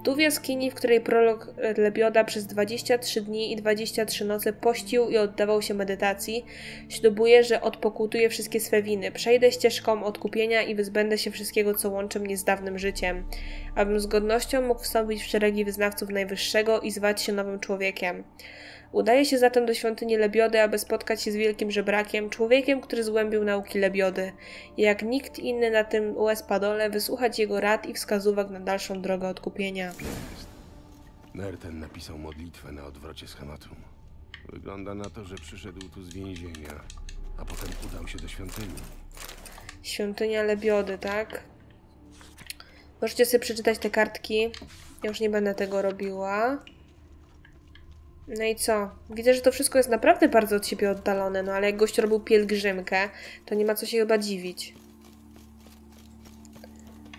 Tu w jaskini, w której prolog Lebioda przez 23 dni i 23 noce pościł i oddawał się medytacji, ślubuję, że odpokutuję wszystkie swe winy, przejdę ścieżką odkupienia i wyzbędę się wszystkiego, co łączy mnie z dawnym życiem, abym z godnością mógł wstąpić w szeregi wyznawców Najwyższego i zwać się nowym człowiekiem. Udaje się zatem do świątyni Lebiody, aby spotkać się z wielkim żebrakiem, człowiekiem, który zgłębił nauki Lebiody. Jak nikt inny na tym Uespadole, wysłuchać jego rad i wskazówek na dalszą drogę odkupienia. Jest. Merten napisał modlitwę na odwrocie schematu. Wygląda na to, że przyszedł tu z więzienia, a potem udał się do świątyni. Świątynia Lebiody, tak? Możecie sobie przeczytać te kartki. Ja już nie będę tego robiła. No i co? Widzę, że to wszystko jest naprawdę bardzo od siebie oddalone, no ale jak gość robił pielgrzymkę, to nie ma co się chyba dziwić.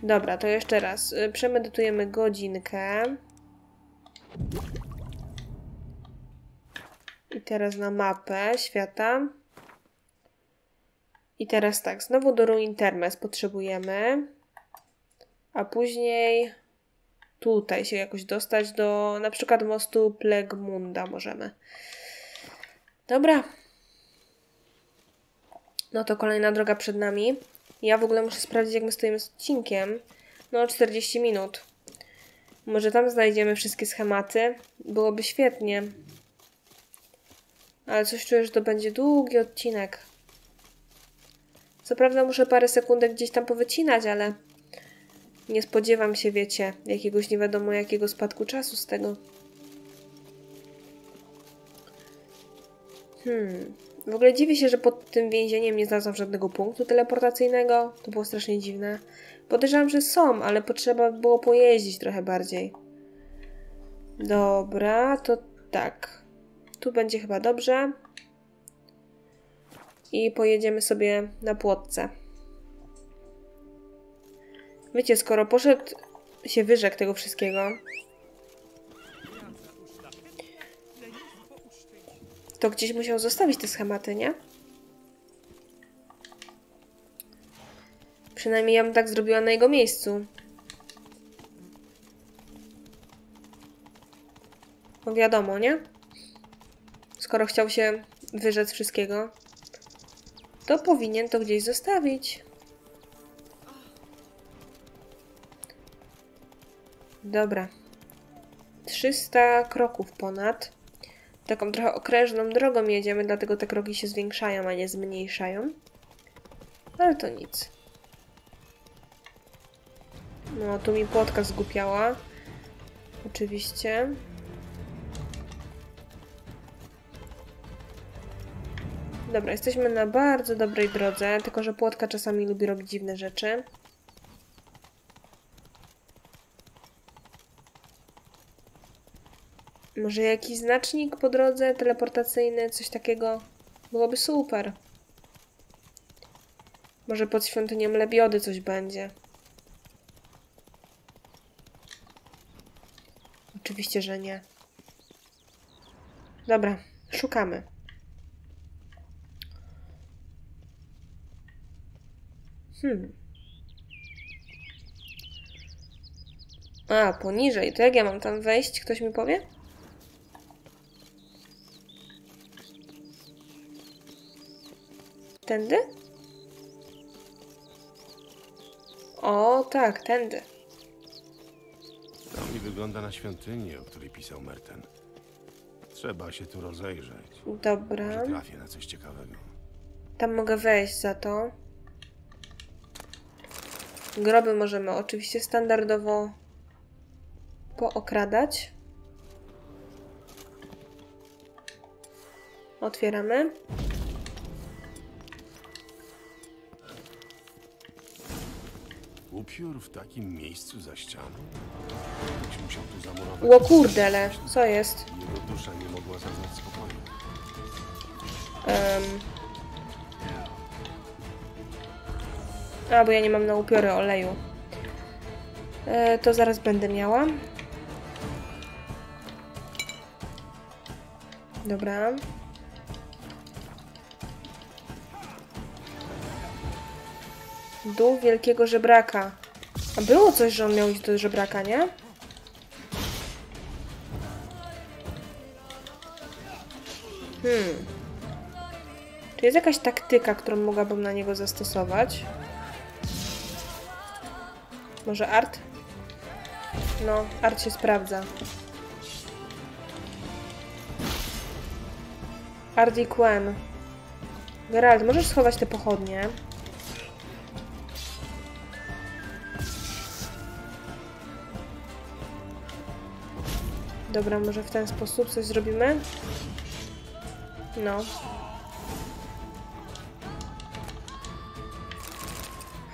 Dobra, to jeszcze raz. Y, Przemedytujemy godzinkę. I teraz na mapę świata. I teraz tak, znowu do ruin Termes potrzebujemy. A później tutaj się jakoś dostać do na przykład mostu Plegmunda możemy. Dobra. No to kolejna droga przed nami. Ja w ogóle muszę sprawdzić, jak my stoimy z odcinkiem. No, 40 minut. Może tam znajdziemy wszystkie schematy. Byłoby świetnie. Ale coś czuję, że to będzie długi odcinek. Co prawda muszę parę sekundek gdzieś tam powycinać, ale nie spodziewam się, wiecie, jakiegoś nie wiadomo jakiego spadku czasu z tego. Hmm. W ogóle dziwię się, że pod tym więzieniem nie znalazłam żadnego punktu teleportacyjnego. To było strasznie dziwne. Podejrzewam, że są, ale potrzeba było pojeździć trochę bardziej. Dobra, to tak. Tu będzie chyba dobrze. I pojedziemy sobie na płotce. Wiecie, skoro poszedł się wyrzekł tego wszystkiego, to gdzieś musiał zostawić te schematy, nie? Przynajmniej ja bym tak zrobiła na jego miejscu. No wiadomo, nie? Skoro chciał się wyrzec wszystkiego, to powinien to gdzieś zostawić. Dobra. 300 kroków ponad. Taką trochę okrężną drogą jedziemy, dlatego te kroki się zwiększają, a nie zmniejszają. Ale to nic. No, tu mi płotka zgupiała. Oczywiście. Dobra, jesteśmy na bardzo dobrej drodze, tylko że płotka czasami lubi robić dziwne rzeczy. Może jakiś znacznik po drodze teleportacyjny, coś takiego? Byłoby super. Może pod świątynią Lebiody coś będzie. Oczywiście, że nie. Dobra, szukamy. Hmm. A, poniżej. To jak ja mam tam wejść? Ktoś mi powie? Tędy? O, tak, tędy. To mi wygląda na świątynię, o której pisał Merten. Trzeba się tu rozejrzeć. Dobra. Może trafię na coś ciekawego. Tam mogę wejść za to. Groby możemy oczywiście standardowo pookradać. Otwieramy. Upiór w takim miejscu za ścianą? Ktoś musiał tu zamurować. Ło kurdele, co jest? Jego dusza nie mogła zaznać spokoju. Em. A, bo ja nie mam na upiory oleju. E, to zaraz będę miała. Dobra. Dół wielkiego żebraka. Było coś, że on miał iść do żebraka, nie? Hmm. Czy jest jakaś taktyka, którą mogłabym na niego zastosować? Może art? No, art się sprawdza. Art i Quen. Geralt, możesz schować te pochodnie? Dobra, może w ten sposób coś zrobimy? No.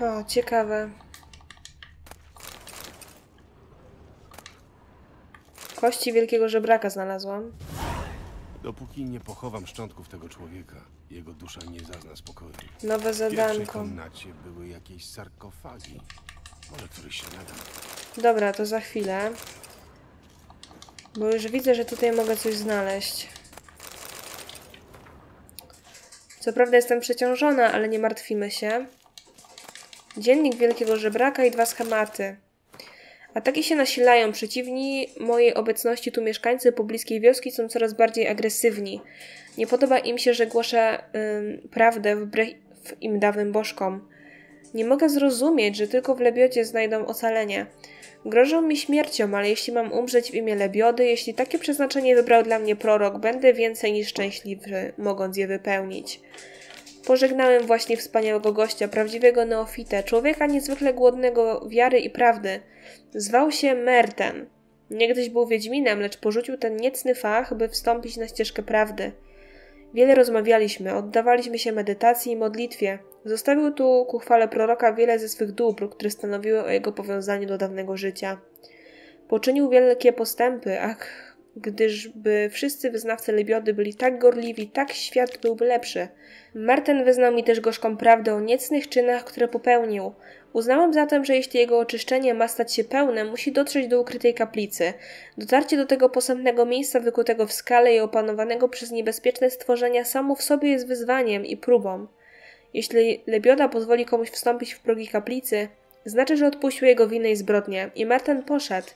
O, ciekawe. Kości wielkiego żebraka znalazłam. Dopóki nie pochowam szczątków tego człowieka, jego dusza nie zazna spokoju. Nowe W zadanko. komnacie były jakieś sarkofagi. Może któryś się nada. Dobra, to za chwilę. Bo już widzę, że tutaj mogę coś znaleźć. Co prawda jestem przeciążona, ale nie martwimy się. Dziennik wielkiego żebraka i dwa schematy. Ataki się nasilają. Przeciwni mojej obecności tu mieszkańcy pobliskiej wioski są coraz bardziej agresywni. Nie podoba im się, że głoszę prawdę wbrew im dawnym bożkom. Nie mogę zrozumieć, że tylko w Lebiodzie znajdą ocalenie. Grożą mi śmiercią, ale jeśli mam umrzeć w imię Lebiody, jeśli takie przeznaczenie wybrał dla mnie prorok, będę więcej niż szczęśliwy, mogąc je wypełnić. Pożegnałem właśnie wspaniałego gościa, prawdziwego neofitę, człowieka niezwykle głodnego wiary i prawdy. Zwał się Merten. Niegdyś był Wiedźminem, lecz porzucił ten niecny fach, by wstąpić na ścieżkę prawdy. Wiele rozmawialiśmy, oddawaliśmy się medytacji i modlitwie. Zostawił tu ku chwale proroka wiele ze swych dóbr, które stanowiły o jego powiązaniu do dawnego życia. Poczynił wielkie postępy, ach, gdyżby wszyscy wyznawcy Lebiody byli tak gorliwi, tak świat byłby lepszy. Marten wyznał mi też gorzką prawdę o niecnych czynach, które popełnił. Uznałem zatem, że jeśli jego oczyszczenie ma stać się pełne, musi dotrzeć do ukrytej kaplicy. Dotarcie do tego posępnego miejsca wykutego w skale i opanowanego przez niebezpieczne stworzenia samo w sobie jest wyzwaniem i próbą. Jeśli Lebioda pozwoli komuś wstąpić w progi kaplicy, znaczy, że odpuścił jego winę i zbrodnię i Marten poszedł.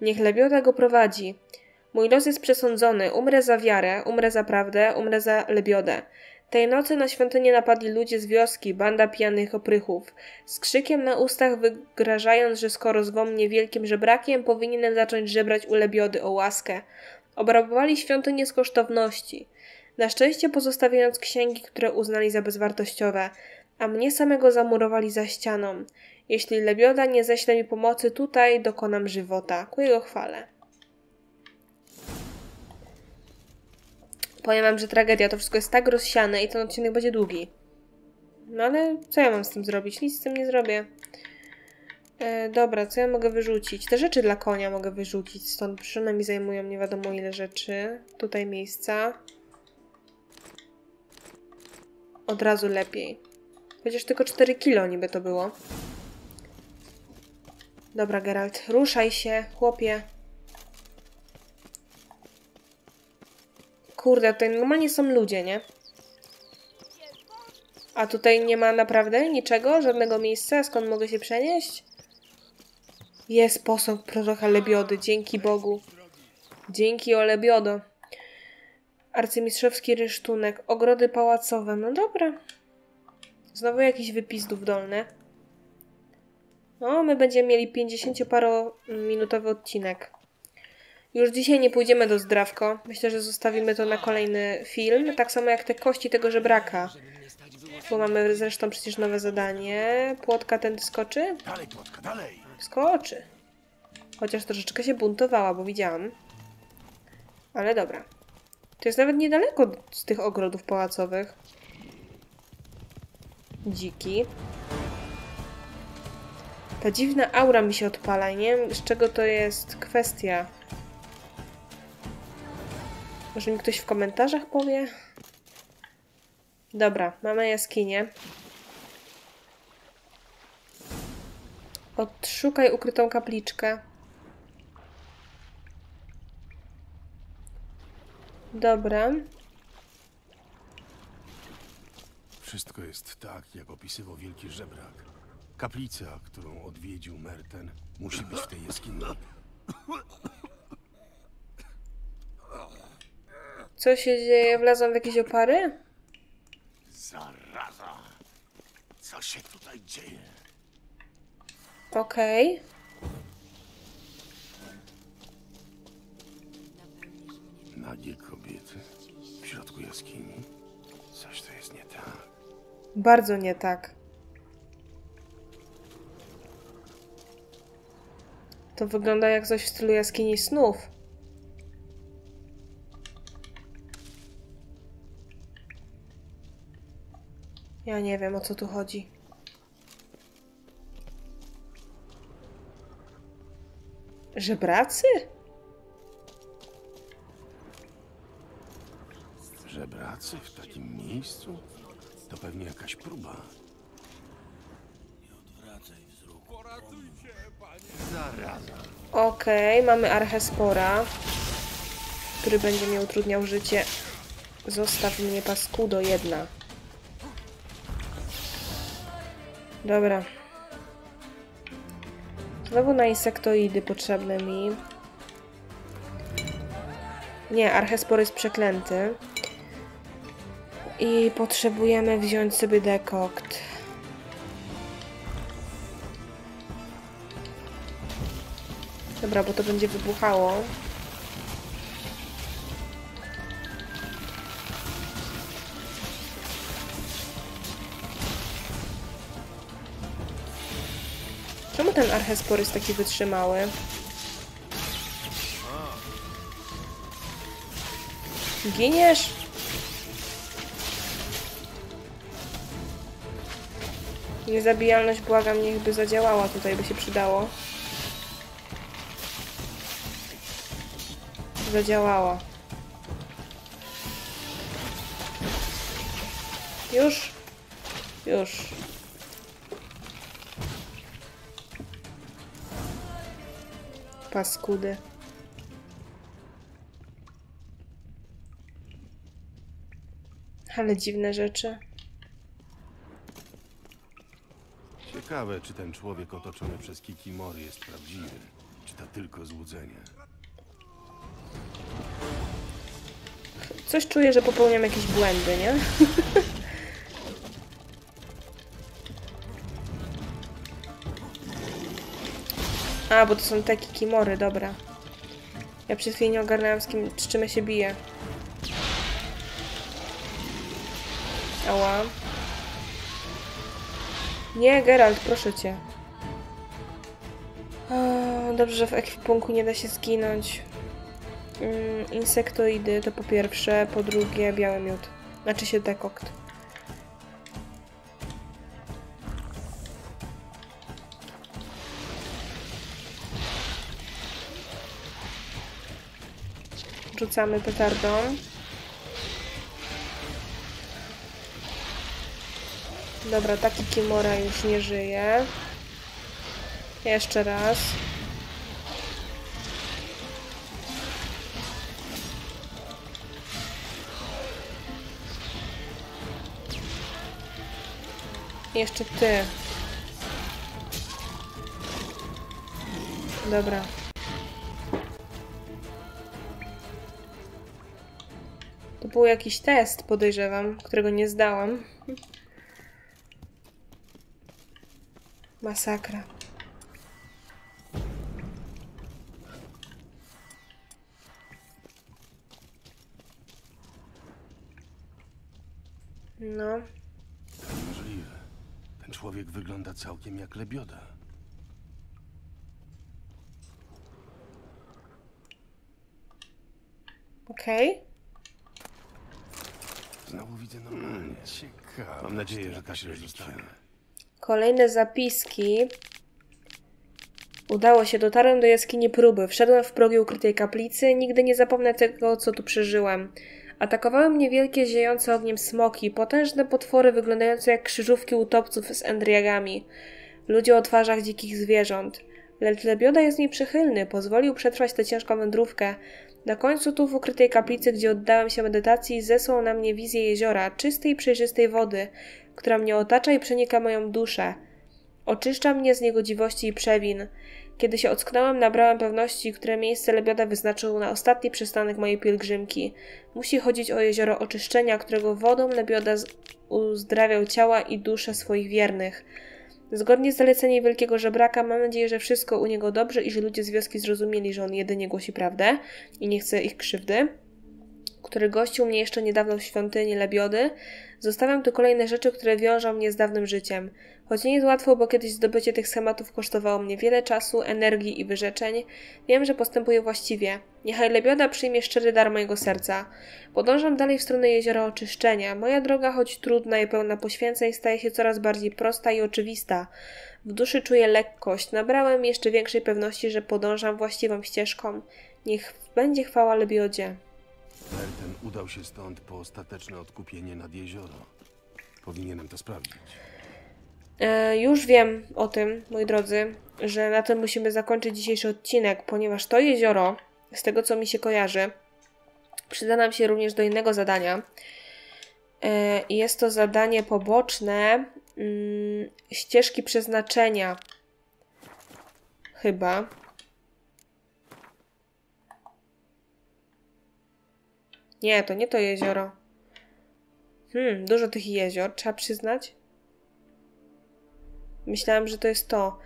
Niech Lebioda go prowadzi. Mój los jest przesądzony. Umrę za wiarę, umrę za prawdę, umrę za Lebiodę. Tej nocy na świątynię napadli ludzie z wioski, banda pijanych oprychów. Z krzykiem na ustach wygrażając, że skoro zwą mnie wielkim żebrakiem, powinienem zacząć żebrać u Lebiody o łaskę. Obrabowali świątynię z kosztowności. Na szczęście pozostawiając księgi, które uznali za bezwartościowe, a mnie samego zamurowali za ścianą. Jeśli Lebioda nie ześle mi pomocy tutaj, dokonam żywota. Ku jego chwale. Powiem wam, że tragedia, to wszystko jest tak rozsiane i ten odcinek będzie długi. No ale co ja mam z tym zrobić? Nic z tym nie zrobię. E, dobra, co ja mogę wyrzucić? Te rzeczy dla konia mogę wyrzucić stąd, przynajmniej zajmują nie wiadomo ile rzeczy. Tutaj miejsca. Od razu lepiej. Chociaż tylko 4 kilo niby to było. Dobra, Geralt, ruszaj się, chłopie. Kurde, tutaj normalnie są ludzie, nie? A tutaj nie ma naprawdę niczego, żadnego miejsca, skąd mogę się przenieść? Jest posąg proroka Lebiody, dzięki Bogu. Dzięki o Lebiodo. Arcymistrzowski rysztunek, ogrody pałacowe, no dobra. Znowu jakiś wypizdów dolny. No, my będziemy mieli 50-parominutowy odcinek. Już dzisiaj nie pójdziemy do zdrawko. Myślę, że zostawimy to na kolejny film. Tak samo jak te kości tego żebraka. Bo mamy zresztą przecież nowe zadanie. Płotka ten skoczy? Dalej, płotka, dalej! Skoczy. Chociaż troszeczkę się buntowała, bo widziałam. Ale dobra. To jest nawet niedaleko z tych ogrodów pałacowych. Dziki. Ta dziwna aura mi się odpala. Nie wiem, z czego to jest kwestia. Może mi ktoś w komentarzach powie? Dobra, mamy jaskinię. Odszukaj ukrytą kapliczkę. Dobra. Wszystko jest tak, jak opisywał wielki żebrak. Kaplica, którą odwiedził Merten, musi być w tej jaskini. Co się dzieje? Wlazłam w jakieś opary? Zaraza! Co się tutaj dzieje? Okej. Nagie kobiety w środku jaskini? Coś to jest nie tak. Bardzo nie tak. To wygląda jak coś w stylu jaskini snów. Ja nie wiem o co tu chodzi. Żebracy? Żebracy w takim miejscu? To pewnie jakaś próba. Zaraza. Okej, mamy Archespora, który będzie mi utrudniał życie. Zostaw mnie paskudo jedna. Dobra. Znowu na insektoidy potrzebne mi. Nie, Archespor jest przeklęty. I potrzebujemy wziąć sobie dekokt. Dobra, bo to będzie wybuchało. Czemu ten archespor jest taki wytrzymały? Giniesz? Niezabijalność, błagam, niech by zadziałała tutaj, by się przydało. Zadziałała. Już? Już. Paskudy. Ale dziwne rzeczy. Ciekawe, czy ten człowiek otoczony przez Kikimory jest prawdziwy, czy to tylko złudzenie. Coś czuję, że popełniam jakieś błędy, nie? (laughs) A, bo to są te kikimory, dobra. Ja przez chwilę nie ogarnęłam z kim, z czym ja się biję. Ała. Nie, Geralt, proszę cię. O, dobrze, że w ekwipunku nie da się zginąć. Mm, insektoidy to po pierwsze, po drugie biały miód. Znaczy się dekokt. Rzucamy petardą. Dobra, taki Kimora już nie żyje. Jeszcze raz. Jeszcze ty. Dobra. To był jakiś test, podejrzewam, którego nie zdałam. Masakra. No. Możliwe. Ten człowiek wygląda całkiem jak lebioda. Okej. Znowu widzę normalnie. Ciekawe. Mam nadzieję, że tak się zostanie. Kolejne zapiski. Udało się, dotarłem do jaskini próby. Wszedłem w progi ukrytej kaplicy. Nigdy nie zapomnę tego, co tu przeżyłem. Atakowały mnie wielkie, ziejące ogniem smoki, potężne potwory wyglądające jak krzyżówki utopców z endriagami. Ludzie o twarzach dzikich zwierząt. Lecz Lebioda jest mi przychylny, pozwolił przetrwać tę ciężką wędrówkę. Na końcu tu w ukrytej kaplicy, gdzie oddałem się medytacji, zesłał na mnie wizję jeziora, czystej, przejrzystej wody, która mnie otacza i przenika moją duszę. Oczyszcza mnie z niegodziwości i przewin. Kiedy się ocknąłem, nabrałem pewności, które miejsce Lebioda wyznaczył na ostatni przystanek mojej pielgrzymki. Musi chodzić o jezioro oczyszczenia, którego wodą Lebioda uzdrawiał ciała i dusze swoich wiernych. Zgodnie z zaleceniem wielkiego żebraka, mam nadzieję, że wszystko u niego dobrze i że ludzie z wioski zrozumieli, że on jedynie głosi prawdę i nie chce ich krzywdy który gościł mnie jeszcze niedawno w świątyni Lebiody, zostawiam tu kolejne rzeczy, które wiążą mnie z dawnym życiem. Choć nie jest łatwo, bo kiedyś zdobycie tych schematów kosztowało mnie wiele czasu, energii i wyrzeczeń, wiem, że postępuję właściwie. Niechaj Lebioda przyjmie szczery dar mojego serca. Podążam dalej w stronę jeziora oczyszczenia. Moja droga, choć trudna i pełna poświęceń, staje się coraz bardziej prosta i oczywista. W duszy czuję lekkość. Nabrałem jeszcze większej pewności, że podążam właściwą ścieżką. Niech będzie chwała Lebiodzie. Merten udał się stąd po ostateczne odkupienie nad jezioro. Powinienem to sprawdzić. E, już wiem o tym, moi drodzy, że na tym musimy zakończyć dzisiejszy odcinek, ponieważ to jezioro, z tego co mi się kojarzy, przyda nam się również do innego zadania. E, jest to zadanie poboczne mm, ścieżki przeznaczenia. Chyba. Nie, to nie to jezioro. Hmm, dużo tych jezior, trzeba przyznać. Myślałam, że to jest to.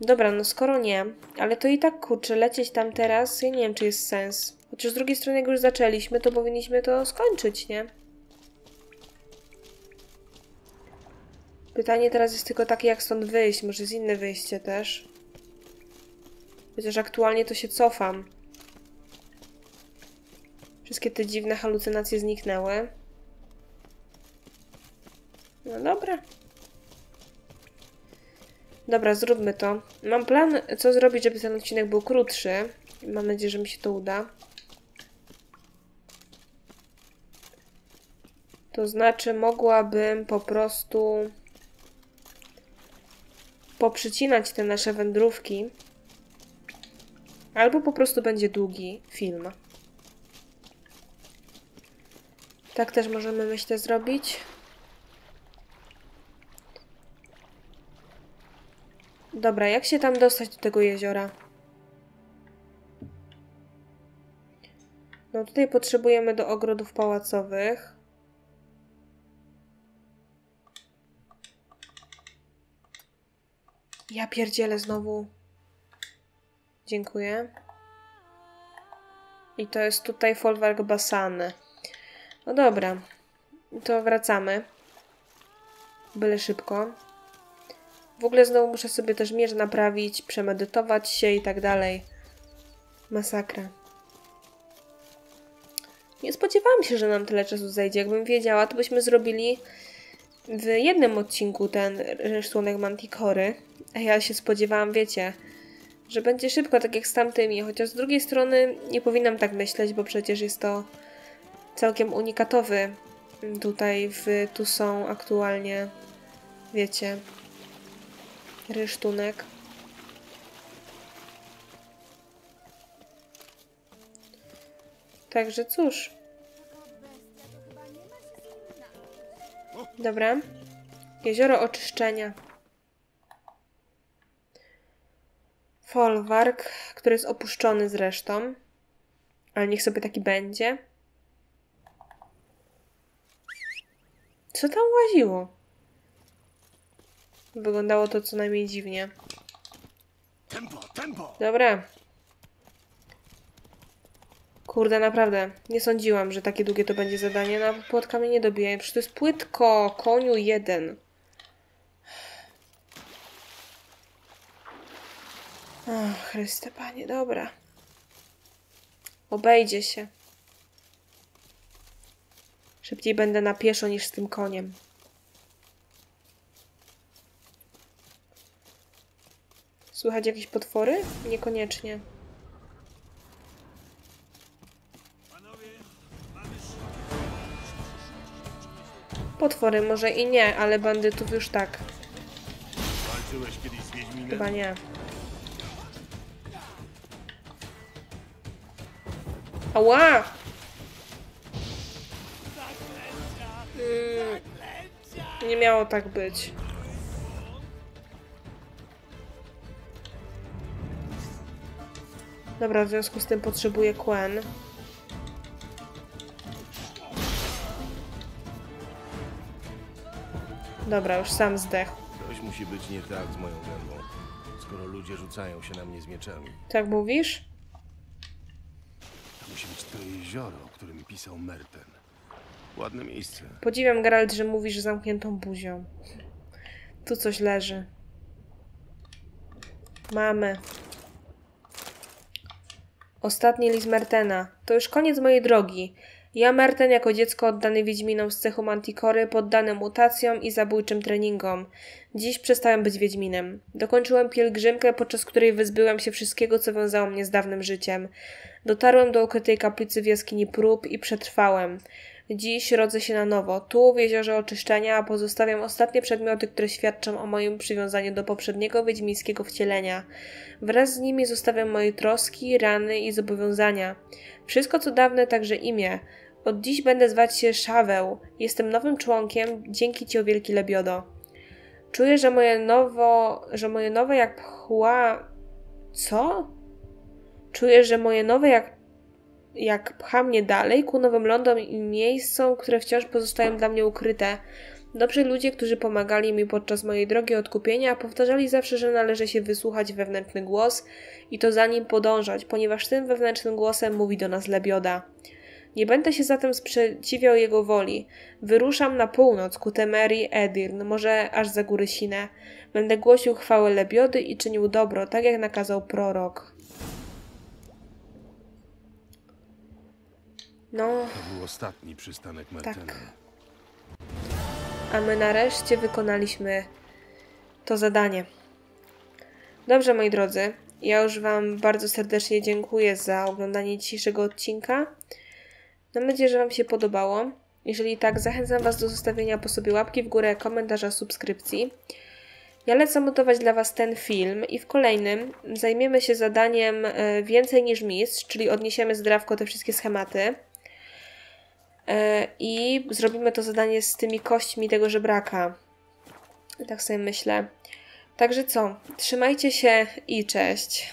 Dobra, no skoro nie, ale to i tak kurczę, lecieć tam teraz, ja nie wiem, czy jest sens. Chociaż z drugiej strony, jak już zaczęliśmy, to powinniśmy to skończyć, nie? Pytanie teraz jest tylko takie, jak stąd wyjść. Może jest inne wyjście też. Chociaż aktualnie to się cofam. Wszystkie te dziwne halucynacje zniknęły. No dobra. Dobra, zróbmy to. Mam plan, co zrobić, żeby ten odcinek był krótszy. Mam nadzieję, że mi się to uda. To znaczy, mogłabym po prostu poprzycinać te nasze wędrówki. Albo po prostu będzie długi film. Tak też możemy, myślę, zrobić. Dobra, jak się tam dostać do tego jeziora? No tutaj potrzebujemy do ogrodów pałacowych. Ja pierdzielę znowu. Dziękuję. I to jest tutaj folwark Basany. No dobra. To wracamy. Byle szybko. W ogóle znowu muszę sobie też miecz naprawić, przemedytować się i tak dalej. Masakra. Nie spodziewałam się, że nam tyle czasu zajdzie. Jakbym wiedziała, to byśmy zrobili w jednym odcinku ten rysztunek Manticory. A ja się spodziewałam, wiecie, że będzie szybko, tak jak z tamtymi. Chociaż z drugiej strony nie powinnam tak myśleć, bo przecież jest to całkiem unikatowy tutaj w tu są aktualnie, wiecie, rysztunek. Także cóż. Dobra. Jezioro oczyszczenia. Folwark, który jest opuszczony zresztą. Ale niech sobie taki będzie. Co tam łaziło? Wyglądało to co najmniej dziwnie. Tempo, tempo! Dobra. Kurde, naprawdę. Nie sądziłam, że takie długie to będzie zadanie. Na płotka mnie nie dobije. Przecież to jest płytko. Koniu jeden. O, Chryste Panie, dobra. Obejdzie się. Szybciej będę na pieszo niż z tym koniem. Słychać jakieś potwory? Niekoniecznie. Potwory może i nie, ale bandytów już tak. Chyba nie. Ała! Mm, nie miało tak być. Dobra, w związku z tym potrzebuję Quen. Dobra, już sam zdechł. Coś musi być nie tak z moją gębą, skoro ludzie rzucają się na mnie z mieczami. Tak mówisz? To musi być to jezioro, o którym pisał Merten. Ładne miejsce. Podziwiam, Geralt, że mówisz zamkniętą buzią. Tu coś leży. Mamy. Ostatni list Mertena. To już koniec mojej drogi. Ja, Merten, jako dziecko oddany Wiedźminom z cechu Mantikory, poddany mutacjom i zabójczym treningom. Dziś przestałem być Wiedźminem. Dokończyłem pielgrzymkę, podczas której wyzbyłem się wszystkiego, co wiązało mnie z dawnym życiem. Dotarłem do ukrytej kaplicy w jaskini prób i przetrwałem. Dziś rodzę się na nowo, tu w jeziorze oczyszczenia, a pozostawiam ostatnie przedmioty, które świadczą o moim przywiązaniu do poprzedniego wiedźmińskiego wcielenia. Wraz z nimi zostawiam moje troski, rany i zobowiązania. Wszystko co dawne, także imię. Od dziś będę zwać się Szaweł. Jestem nowym członkiem, dzięki Ci o wielki lebiodo. Czuję, że moje nowo, że moje nowe jak pchła... Co? Czuję, że moje nowe jak jak pcha mnie dalej ku nowym lądom i miejscom, które wciąż pozostają dla mnie ukryte. Dobrzy ludzie, którzy pomagali mi podczas mojej drogi odkupienia, powtarzali zawsze, że należy się wysłuchać wewnętrzny głos i to za nim podążać, ponieważ tym wewnętrznym głosem mówi do nas Lebioda. Nie będę się zatem sprzeciwiał jego woli. Wyruszam na północ ku Temerii Edirn, może aż za góry Sinę. Będę głosił chwałę Lebiody i czynił dobro, tak jak nakazał prorok. No, To był ostatni przystanek Mertena. Tak. a my nareszcie wykonaliśmy to zadanie. Dobrze, moi drodzy, ja już Wam bardzo serdecznie dziękuję za oglądanie dzisiejszego odcinka. Mam nadzieję, że Wam się podobało. Jeżeli tak, zachęcam Was do zostawienia po sobie łapki w górę, komentarza, subskrypcji. Ja lecę montować dla Was ten film i w kolejnym zajmiemy się zadaniem e, więcej niż mistrz, czyli odniesiemy zdrawko te wszystkie schematy. E, I zrobimy to zadanie z tymi kośćmi tego żebraka. Tak sobie myślę. Także co? Trzymajcie się i cześć.